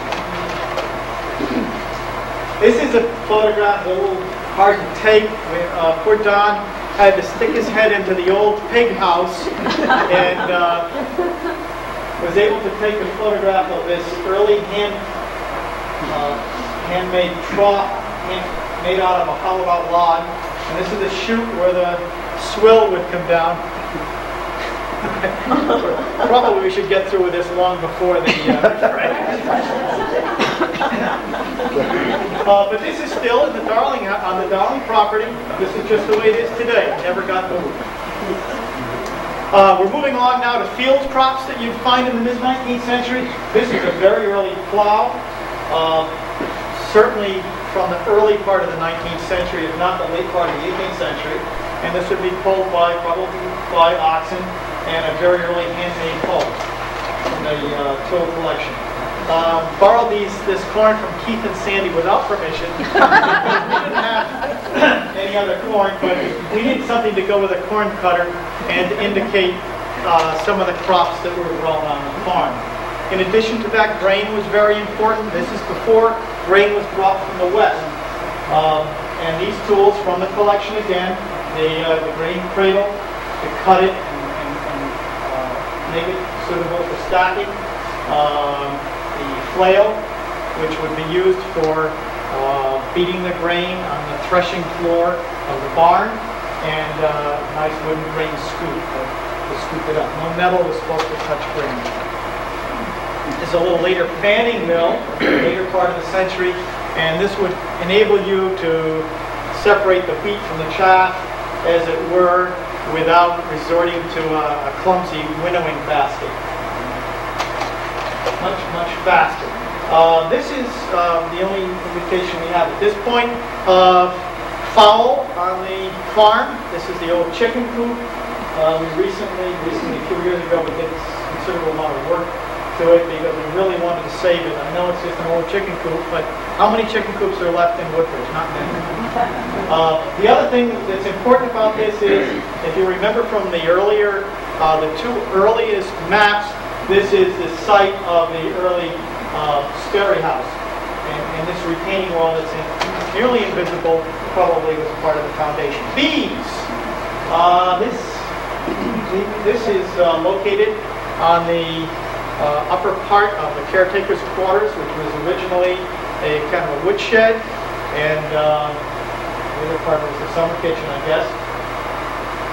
This is a photograph, a little hard to take. where, Uh, poor Don had to stick his head into the old pig house and uh, was able to take a photograph of this early hand, uh, handmade trough hand, made out of a hollowed out log. And this is the chute where the swill would come down. [LAUGHS] Probably we should get through with this long before the. Uh, [LAUGHS] uh, but this is still in the Darling on the Darling property. This is just the way it is today. Never got moved. Uh, we're moving along now to field crops that you'd find in the mid 19th century. This is a very early plow. Uh, certainly from the early part of the 19th century, if not the late part of the 18th century. And this would be pulled by probably by oxen and a very early handmade hoe from the uh, tool collection. Um, borrowed these this corn from Keith and Sandy without permission. [LAUGHS] we didn't have any other corn, but we needed something to go with a corn cutter and indicate uh, some of the crops that were grown on the farm. In addition to that, grain was very important. This is before grain was brought from the west. Um, and these tools from the collection again, the, uh, the grain cradle to cut it and, and, and uh, make it suitable for stacking. Um, flail, which would be used for uh, beating the grain on the threshing floor of the barn, and uh, nice wooden grain scoop to, to scoop it up. No metal was supposed to touch grain. There's a little later fanning mill, later part of the century, and this would enable you to separate the wheat from the chaff, as it were, without resorting to a, a clumsy winnowing basket. Much, much faster. Uh, this is um, the only indication we have at this point of fowl on the farm. This is the old chicken coop. Uh, we recently, recently, a few years ago, we did a considerable amount of work to it because we really wanted to save it. I know it's just an old chicken coop, but how many chicken coops are left in Woodbridge? Not many. [LAUGHS] Uh, the other thing that's important about this is, if you remember from the earlier, uh, the two earliest maps, this is the site of the early uh, Sperry House. And, and this retaining wall that's in, nearly invisible probably was part of the foundation. Bees! Uh, this, this is uh, located on the uh, upper part of the caretaker's quarters, which was originally a kind of a woodshed, and uh, the other part was the summer kitchen, I guess.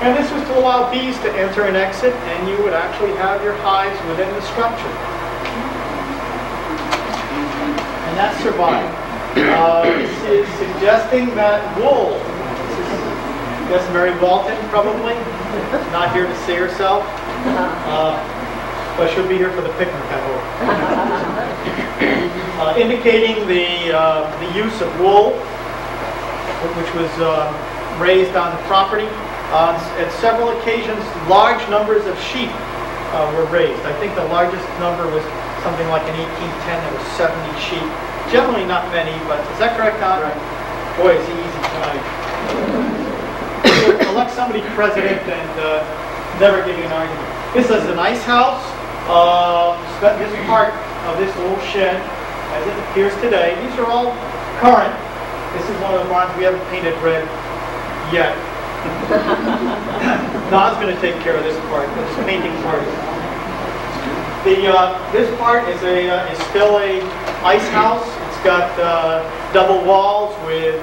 And this was to allow bees to enter and exit, and you would actually have your hives within the structure. And that survived. Uh, this is suggesting that wool, this is, I guess Mary Walton probably, not here to see herself. Uh, but she'll be here for the picnic, I hope. [LAUGHS] uh, indicating the, uh, the use of wool, which was uh, raised on the property. Uh, at several occasions, large numbers of sheep uh, were raised. I think the largest number was something like in 1810, there were 70 sheep. Generally not many, but is that correct, Don? Right. Boy, is he easy tonight. Elect somebody president and uh, never give you an argument. This is an ice house. Uh, this part of this little shed, as it appears today, these are all current. This is one of the barns we haven't painted red yet. Don's going to take care of this part, this painting part. The uh, this part is a uh, is still a ice house. It's got uh, double walls with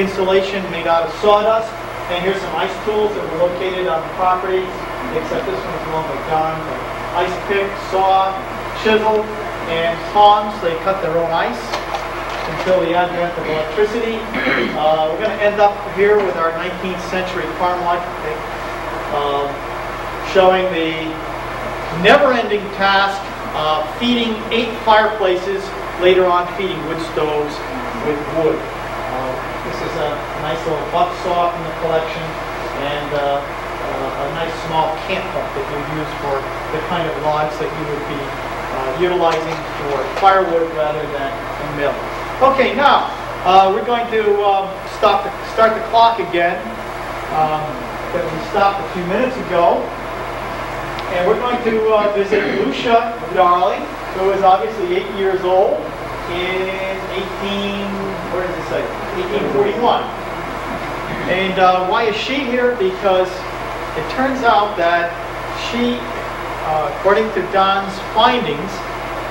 insulation made out of sawdust. And here's some ice tools that were located on the property, except this one is owned by Don. Ice pick, saw, chisel, and tongs. They cut their own ice until the advent of electricity. [CLEARS THROAT] Uh, We're going to end up here with our 19th century farm life, um, showing the never-ending task of feeding eight fireplaces, later on feeding wood stoves with wood. Uh, This is a nice little buck saw from the collection, and uh, uh, a nice small cant hook that you use for the kind of logs that you would be uh, utilizing for firewood rather than a mill. Okay, now, uh, we're going to um, stop, the- start the clock again, um, that we stopped a few minutes ago. And we're going to uh, visit Lucia Darling, who is obviously eight years old, in 18, where does it say? 1841. And uh, why is she here? Because it turns out that she, uh, according to Don's findings,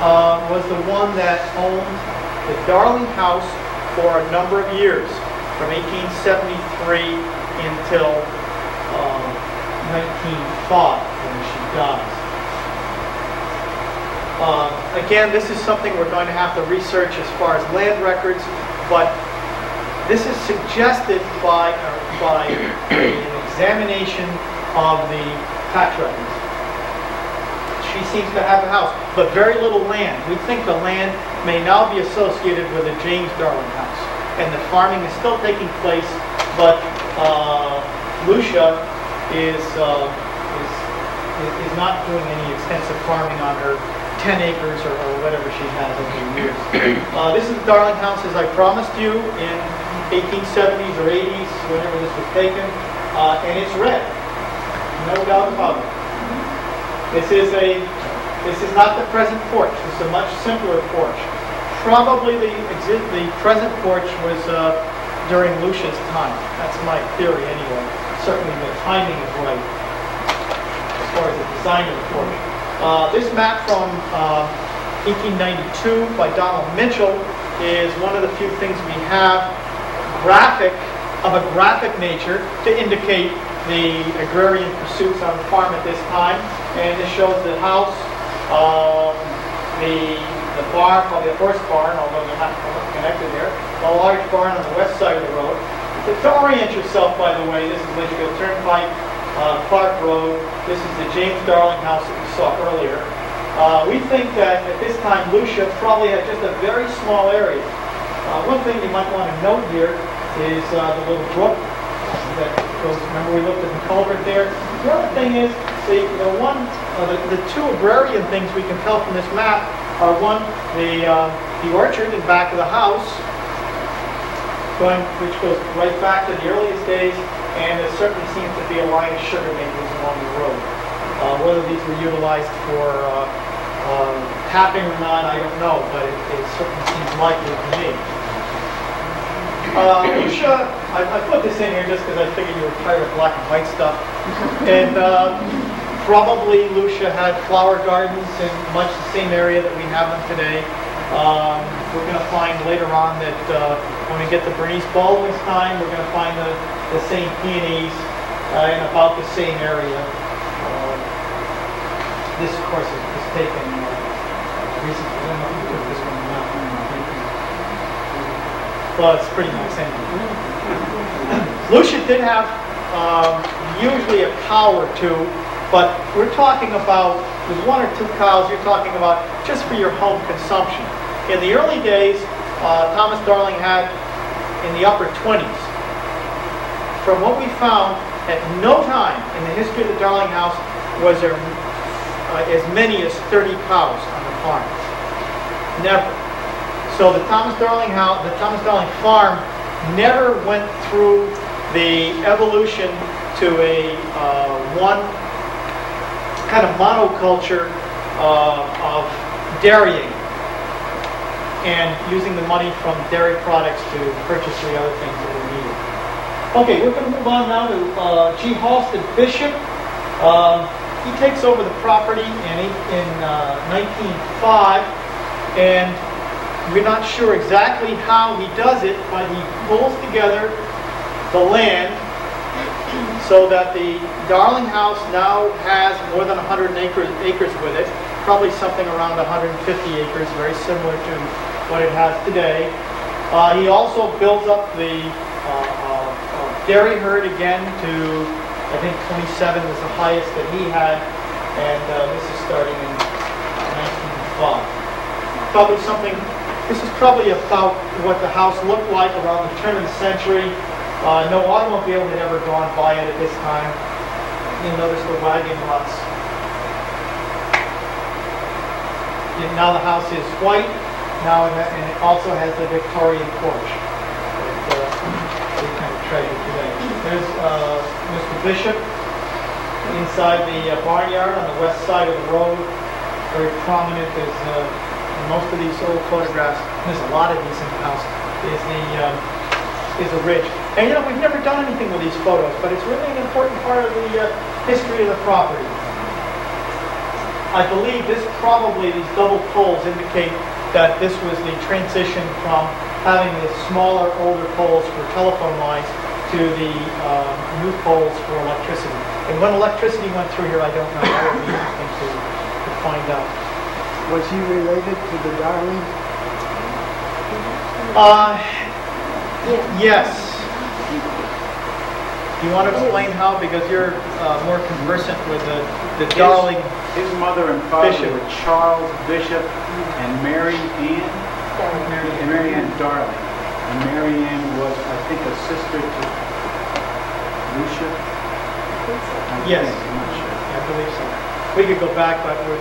uh, was the one that owned the Darling House for a number of years, from 1873 until um, 1905, Uh, Again, this is something we're going to have to research as far as land records, but this is suggested by, uh, by an examination of the tax records. She seems to have a house, but very little land. We think the land may now be associated with the James Darling house. And the farming is still taking place, but uh, Lucia is, uh, is, is- is not doing any extensive farming on her 10 acres or or whatever she has over the years. [CLEARS THROAT] Uh, This is the Darling house, as I promised you, in 1870s or 80s, whenever this was taken, uh, and it's red. No doubt about it. This is a, this is not the present porch, this is a much simpler porch. Probably the exi- the present porch was uh, during Lucia's time. That's my theory anyway. Certainly the timing is right as far as the design of the porch. Uh, This map from uh, 1892 by Donald Mitchell is one of the few things we have graphic, of a graphic nature to indicate the agrarian pursuits on the farm at this time. And this shows the house, um, the, the barn, probably a horse barn, although they're not connected there, a large barn on the west side of the road. To orient yourself, by the way, this is Litchfield Turnpike, uh, Clark Road. This is the James Darling house that we saw earlier. Uh, We think that at this time Lucia probably had just a very small area. Uh, One thing you might want to note here is uh, the little brook that goes, remember we looked at the culvert there? The other thing is, the, the one, uh, the, the two agrarian things we can tell from this map are one, the, uh, the orchard in back of the house, going, which goes right back to the earliest days, and there certainly seems to be a line of sugar maples along the road. Uh, Whether these were utilized for uh, um, tapping or not, I don't know, but it it certainly seems likely to me. Uh, Lucia, I I put this in here just because I figured you were tired of black and white stuff. And uh, probably Lucia had flower gardens in much the same area that we have them today. Um, We're going to find later on that uh, when we get to Bernice Baldwin's time, we're going to find the the same peonies uh, in about the same area. Uh, This, of course, is is taken uh, recently. I don't know if you took this one or not. Well, it's pretty nice anyway. Lucia did have um, usually a cow or two, but we're talking about, with one or two cows, you're talking about just for your home consumption. In the early days, uh, Thomas Darling had in the upper 20s. From what we found, at no time in the history of the Darling house was there uh, as many as 30 cows on the farm. Never. So the Thomas Darling house, the Thomas Darling farm never went through the evolution to a uh, one kind of monoculture uh, of dairying and using the money from dairy products to purchase the other things that we needed. Okay, we're going to move on now to uh, G. Halsted Bishop. Um, he takes over the property in, in uh, 1905, and We're not sure exactly how he does it, but he pulls together the land [CLEARS THROAT] so that the Darling House now has more than 100 acres, acres with it, probably something around 150 acres, very similar to what it has today. Uh, he also builds up the uh, uh, uh, dairy herd again to, I think 27 was the highest that he had, and this is starting in 1905. Probably something, this is probably about what the house looked like around the turn of the century. No automobile had ever gone by it at this time. You'll notice the wagon lots now the house is white, now it and it also has the Victorian porch that uh, kind of treasure today. There's uh, Mr. Bishop inside the uh, barnyard on the west side of the road, very prominent as uh, most of these old photographs, there's a lot of these in the house, is the um, is a ridge. And you know, we've never done anything with these photos, but it's really an important part of the uh, history of the property. I believe this probably, these double poles indicate that this was the transition from having the smaller, older poles for telephone lines to the um, new poles for electricity. And when electricity went through here, I don't know. That would be interesting to, to find out. Was he related to the Darlings? Uh, yes. Do you want to explain how? Because you're uh, more conversant with the, the Darling. His mother and father Bishop. were Charles Bishop and Mary Ann, Mary Mary Ann Darling. And Mary Ann was, I think, a sister to Lucia. I Yes. think, I'm not sure. I believe so. We could go back, but we're,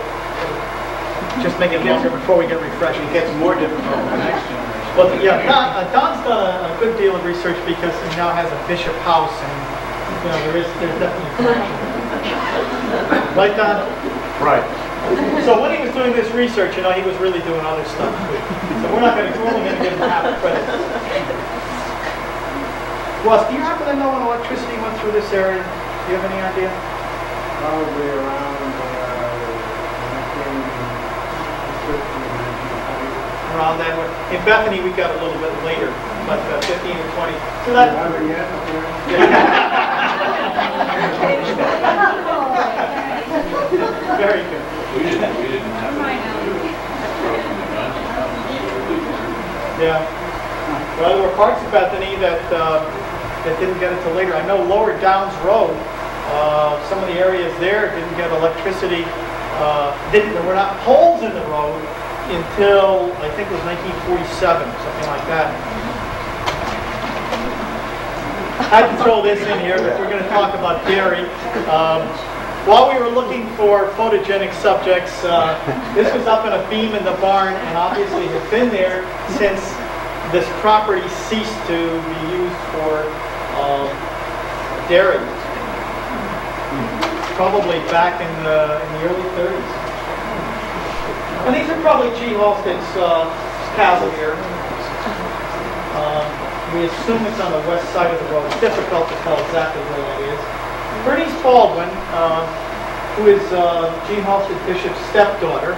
just make it longer before we get refreshed. It gets more difficult the next generation. Well, yeah, Don, uh, Don's done a, a good deal of research because he now has a bishop house and, you know, there is, there's definitely a connection. [LAUGHS] Right, Don? Right. So when he was doing this research, you know, he was really doing other stuff too. So we're not gonna, we're only gonna give him half the credit. Russ, do you happen to know when electricity went through this area? Do you have any idea? Probably around, uh, nineteen, fifteen, nineteen, Around that one? In Bethany, we got a little bit later, but uh, 15 and 20. So that, Haven't yet, okay. [LAUGHS] [LAUGHS] very good. We didn't, we didn't have it. Yeah. Well, there were parts of Bethany that, uh, that didn't get it till later. I know Lower Downs Road, uh, some of the areas there didn't get electricity, uh, didn't, there were not poles in the road until, I think it was 1947, something like that. I had to throw this in here, but we're going to talk about dairy. Um, While we were looking for photogenic subjects, uh, [LAUGHS] this was up in a beam in the barn, and obviously has been there since this property ceased to be used for um, dairy. Probably back in the, in the early 30s. And these are probably G. Halstead's uh, cattle here. Um, We assume it's on the west side of the road. It's difficult to tell exactly where that is. Bernice Baldwin, uh, who is uh. Halstead Bishop's stepdaughter,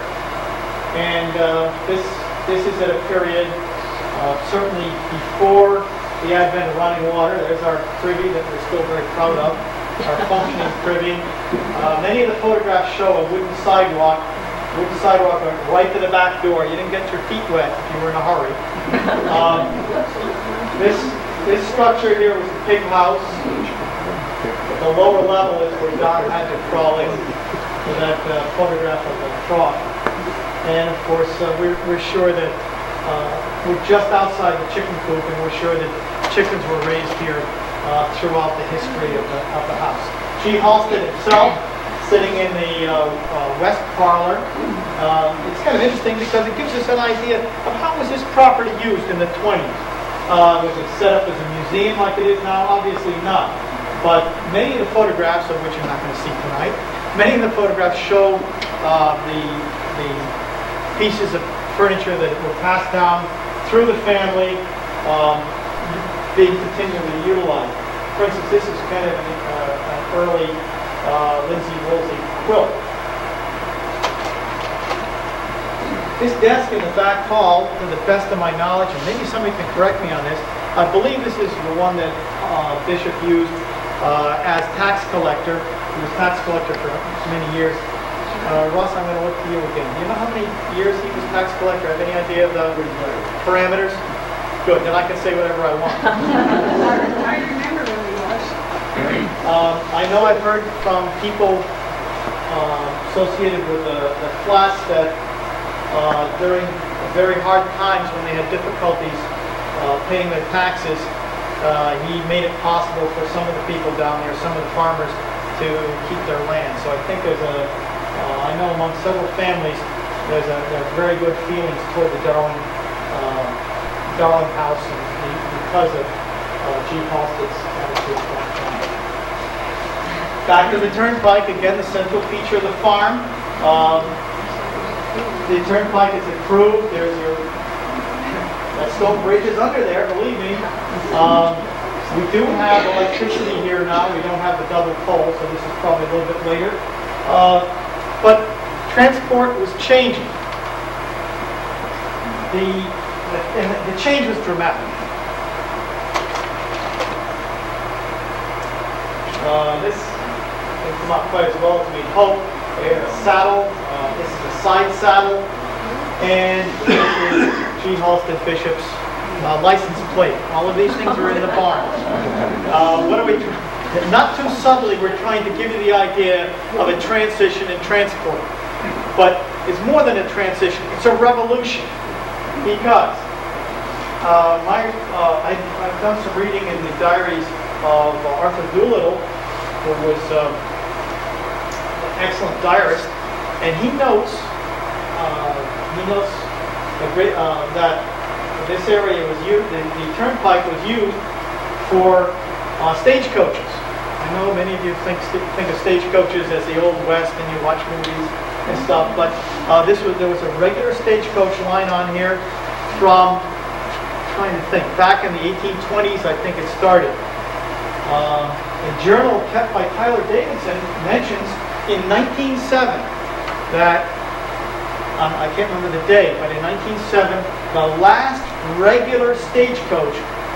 and uh, this this is at a period uh, certainly before the advent of running water. There's our privy that we're still very proud of, our [LAUGHS] functioning privy. Uh, many of the photographs show a wooden sidewalk. Wooden sidewalk went right to the back door. You didn't get your feet wet if you were in a hurry. [LAUGHS] Um, this this structure here was the pig house. The lower level is where Don had to crawl in for that uh, photograph of the trough. And of course, uh, we're, we're sure that uh, we're just outside the chicken coop, and we're sure that chickens were raised here uh, throughout the history of the, of the house. G. Halstead himself, sitting in the uh, uh, west parlor. Uh, it's kind of interesting because it gives us an idea of how was this property used in the 20s. Uh, was it set up as a museum like it is now? Obviously not. But many of the photographs, of which you're not going to see tonight, many of the photographs show uh, the, the pieces of furniture that were passed down through the family, um, being continually utilized. For instance, this is kind of an, uh, an early uh, linsey-woolsey quilt. This desk in the back hall, to the best of my knowledge, and maybe somebody can correct me on this, I believe this is the one that uh, Bishop used uh, as tax collector. He was tax collector for many years. Uh, Ross, I'm going to look to you again. Do you know how many years he was tax collector? Have any idea of the parameters? Good, then I can say whatever I want. I remember when he was. Um, I know I've heard from people uh, associated with the the class that uh, during very hard times when they had difficulties uh, paying their taxes, uh, he made it possible for some of the people down there, some of the farmers, to keep their land. So I think there's a, uh, I know among several families, there's a, there's very good feelings toward the Darling, uh, Darling House because of uh, G. Halstead's attitude. Back to the turnpike, again, the central feature of the farm. Um, The turnpike is improved, there's your, that stone bridge is under there, believe me. Um, We do have electricity here now, we don't have the double pole, so this is probably a little bit later. Uh, But transport was changing. The, and the change was dramatic. Uh, This didn't come out quite as well as we'd hoped. We a saddle, uh, this is a side saddle, and G. Halsted Bishop's uh, license plate. All of these things are in the barn. Uh, What are we, not too subtly, we're trying to give you the idea of a transition in transport. But it's more than a transition, it's a revolution. Because uh, my, uh, I- I've done some reading in the diaries of Arthur Doolittle, who was um, an excellent diarist, and he notes, uh, he notes uh, that this area was used, the the turnpike was used for uh, stagecoaches. I know many of you think think of stagecoaches as the Old West, and you watch movies and stuff, but uh, this was, there was a regular stagecoach line on here from trying to think, back in the 1820s, I think it started. Uh, A journal kept by Tyler Davidson mentions in 1907 that, um, I can't remember the date, but in 1907, the last regular stagecoach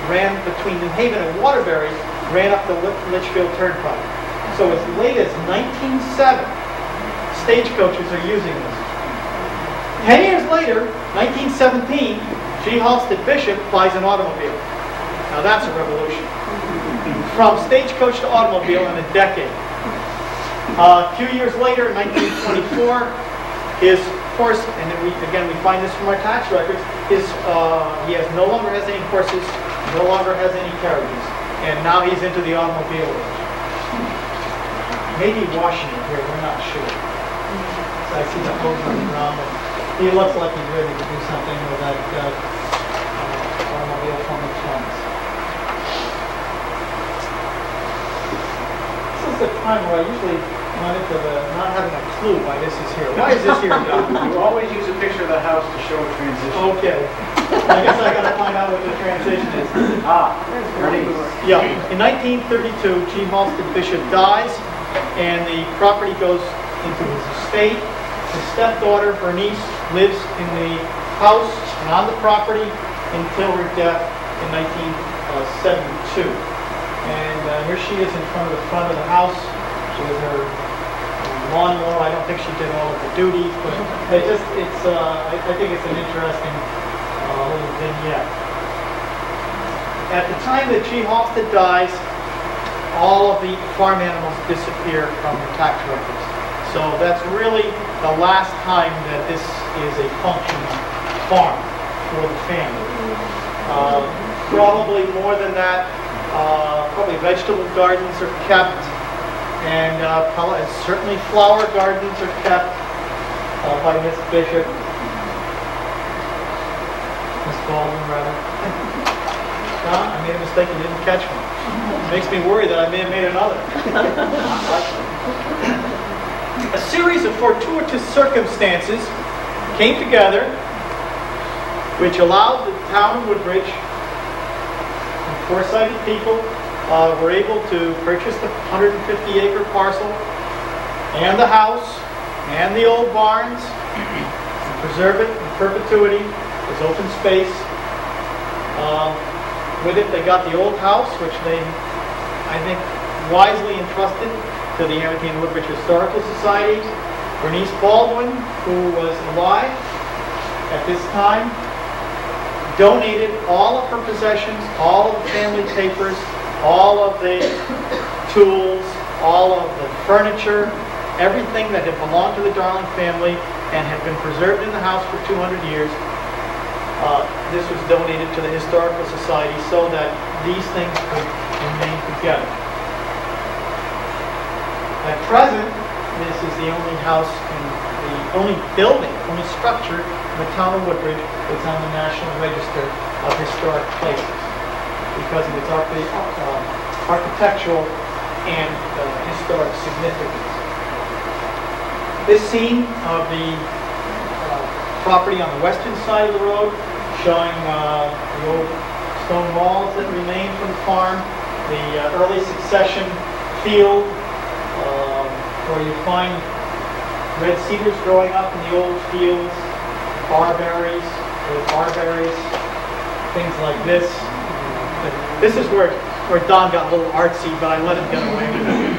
ran between New Haven and Waterbury, ran up the Litchfield Turnpike. So as late as 1907, stagecoaches are using this. Ten years later, 1917, G. Halsted Bishop buys an automobile. Now that's a revolution. From stagecoach to automobile in a decade. Uh, a few years later, 1924, his horse, and then we, again, we find this from our tax records, his, uh, he has, no longer has any horses, no longer has any carriages, and now he's into the automobile age. Maybe washing it here, we're not sure. So I see the hose on the ground, he looks like he's ready to do something with that, uh, automobile from the funds. This is the time where I usually run into the, not having a clue why this is here. Why is this here, Don? [LAUGHS] You always use a picture of the house to show a transition. Okay. I guess I gotta find out what the transition is. Ah, Bernice. Yeah, in 1932, G. Halsted Bishop dies, and the property goes into his estate. His stepdaughter Bernice lives in the house and on the property until her death in 1972. And uh, here she is in front of the front of the house with her lawnmower. I don't think she did all of the duties, but it just, it's, uh, I I think it's an interesting uh, little vignette. At the time that G. Halsted dies, all of the farm animals disappear from the tax records. So that's really the last time that this is a functioning farm for the family. Uh, Probably more than that, uh, probably vegetable gardens are kept, and uh, certainly flower gardens are kept uh, by Miss Bishop. Miss Baldwin, rather. [LAUGHS] I made a mistake, you didn't catch one. Makes me worry that I may have made another. A series of fortuitous circumstances came together which allowed the town of Woodbridge, and foresighted people uh, were able to purchase the 150 acre parcel and the house and the old barns, and preserve it in perpetuity, as open space. Um, With it, they got the old house, which they, I think, wisely entrusted to the Amity-Woodbridge Historical Society. Bernice Baldwin, who was alive at this time, donated all of her possessions, all of the family papers, all of the tools, all of the furniture, everything that had belonged to the Darling family and had been preserved in the house for 200 years. Uh, This was donated to the Historical Society so that these things could remain together. At present, this is the only house in the only building, only structure in the town of Woodbridge that's on the National Register of Historic Places because of its uh, architectural and uh, historic significance. This scene of the uh, property on the western side of the road, showing uh, the old stone walls that remain from the farm, the uh, early succession field, um, where you find red cedars growing up in the old fields, barberries, barberries, things like this. This is where, where Don got a little artsy, but I let him get away with it.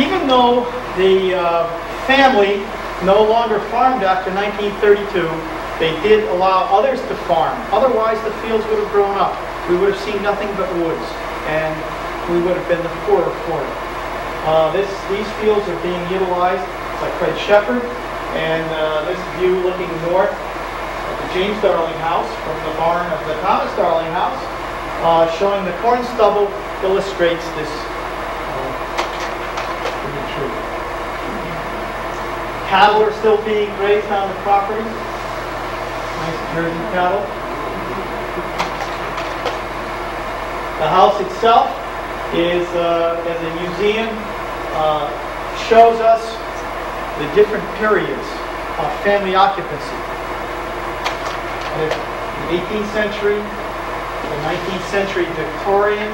Even though the uh, family no longer farmed after 1932, they did allow others to farm. Otherwise, the fields would have grown up. We would have seen nothing but woods, and we would have been the poorer for it. Uh, this, these fields are being utilized by Fred Shepherd, and uh, this view looking north at the James Darling House from the barn of the Thomas Darling House, uh, showing the corn stubble illustrates this uh. Cattle are still being grazed on the property. Nice Jersey cattle. The house itself is, uh, as a museum, uh, shows us the different periods of family occupancy. The 18th century, the 19th century Victorian,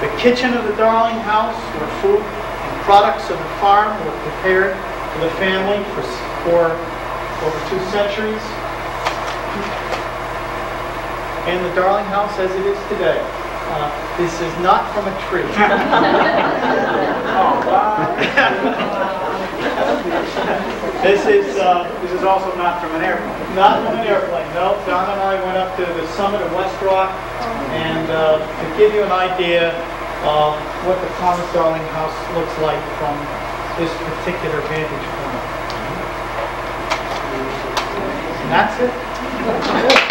The kitchen of the Darling House, where food and products of the farm were prepared for the family for, for over two centuries. And the Darling House as it is today. Uh, this is not from a tree. [LAUGHS] oh, wow. This is, uh, This is also not from an airplane. not from an airplane, no. Don and I went up to the summit of West Rock, and uh, to give you an idea of what the Thomas Darling House looks like from this particular vantage point. And that's it. [LAUGHS]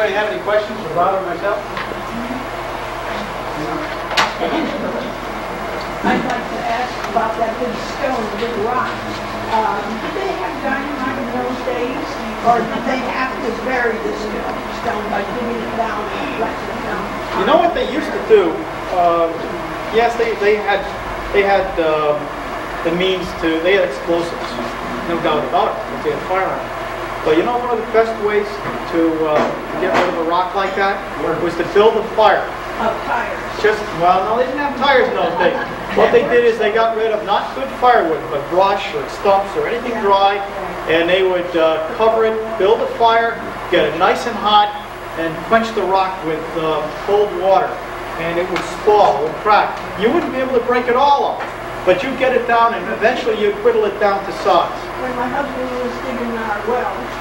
Anybody have any questions for Bob or myself? I'd like to ask about that big stone, the big rock. Um, Did they have dynamite in those days? Or did they have to bury the stone by digging it down and letting it down? You know what they used to do? Uh, yes, they, they had they had uh, the means to they had explosives, no doubt about it. They had firearms. But you know one of the best ways to uh, get rid of a rock like that was to build a fire. Of tires? Just well, no, they didn't have tires in those days. What they did is they got rid of not good firewood, but brush or stumps or anything dry, and they would uh, cover it, build a fire, get it nice and hot, and quench the rock with uh, cold water, and it would spall, would crack. You wouldn't be able to break it all up, but you'd get it down, and eventually you'd whittle it down to size. When my husband was digging our well,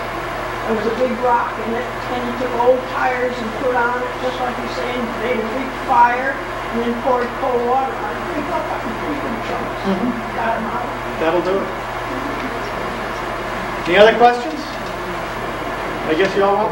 there was a big rock in it, and he took old tires and put on it, just like you're saying, made a big fire, and then poured cold water on it. He in three big chunks. Got him out. That'll do it. Any other questions? I guess you all want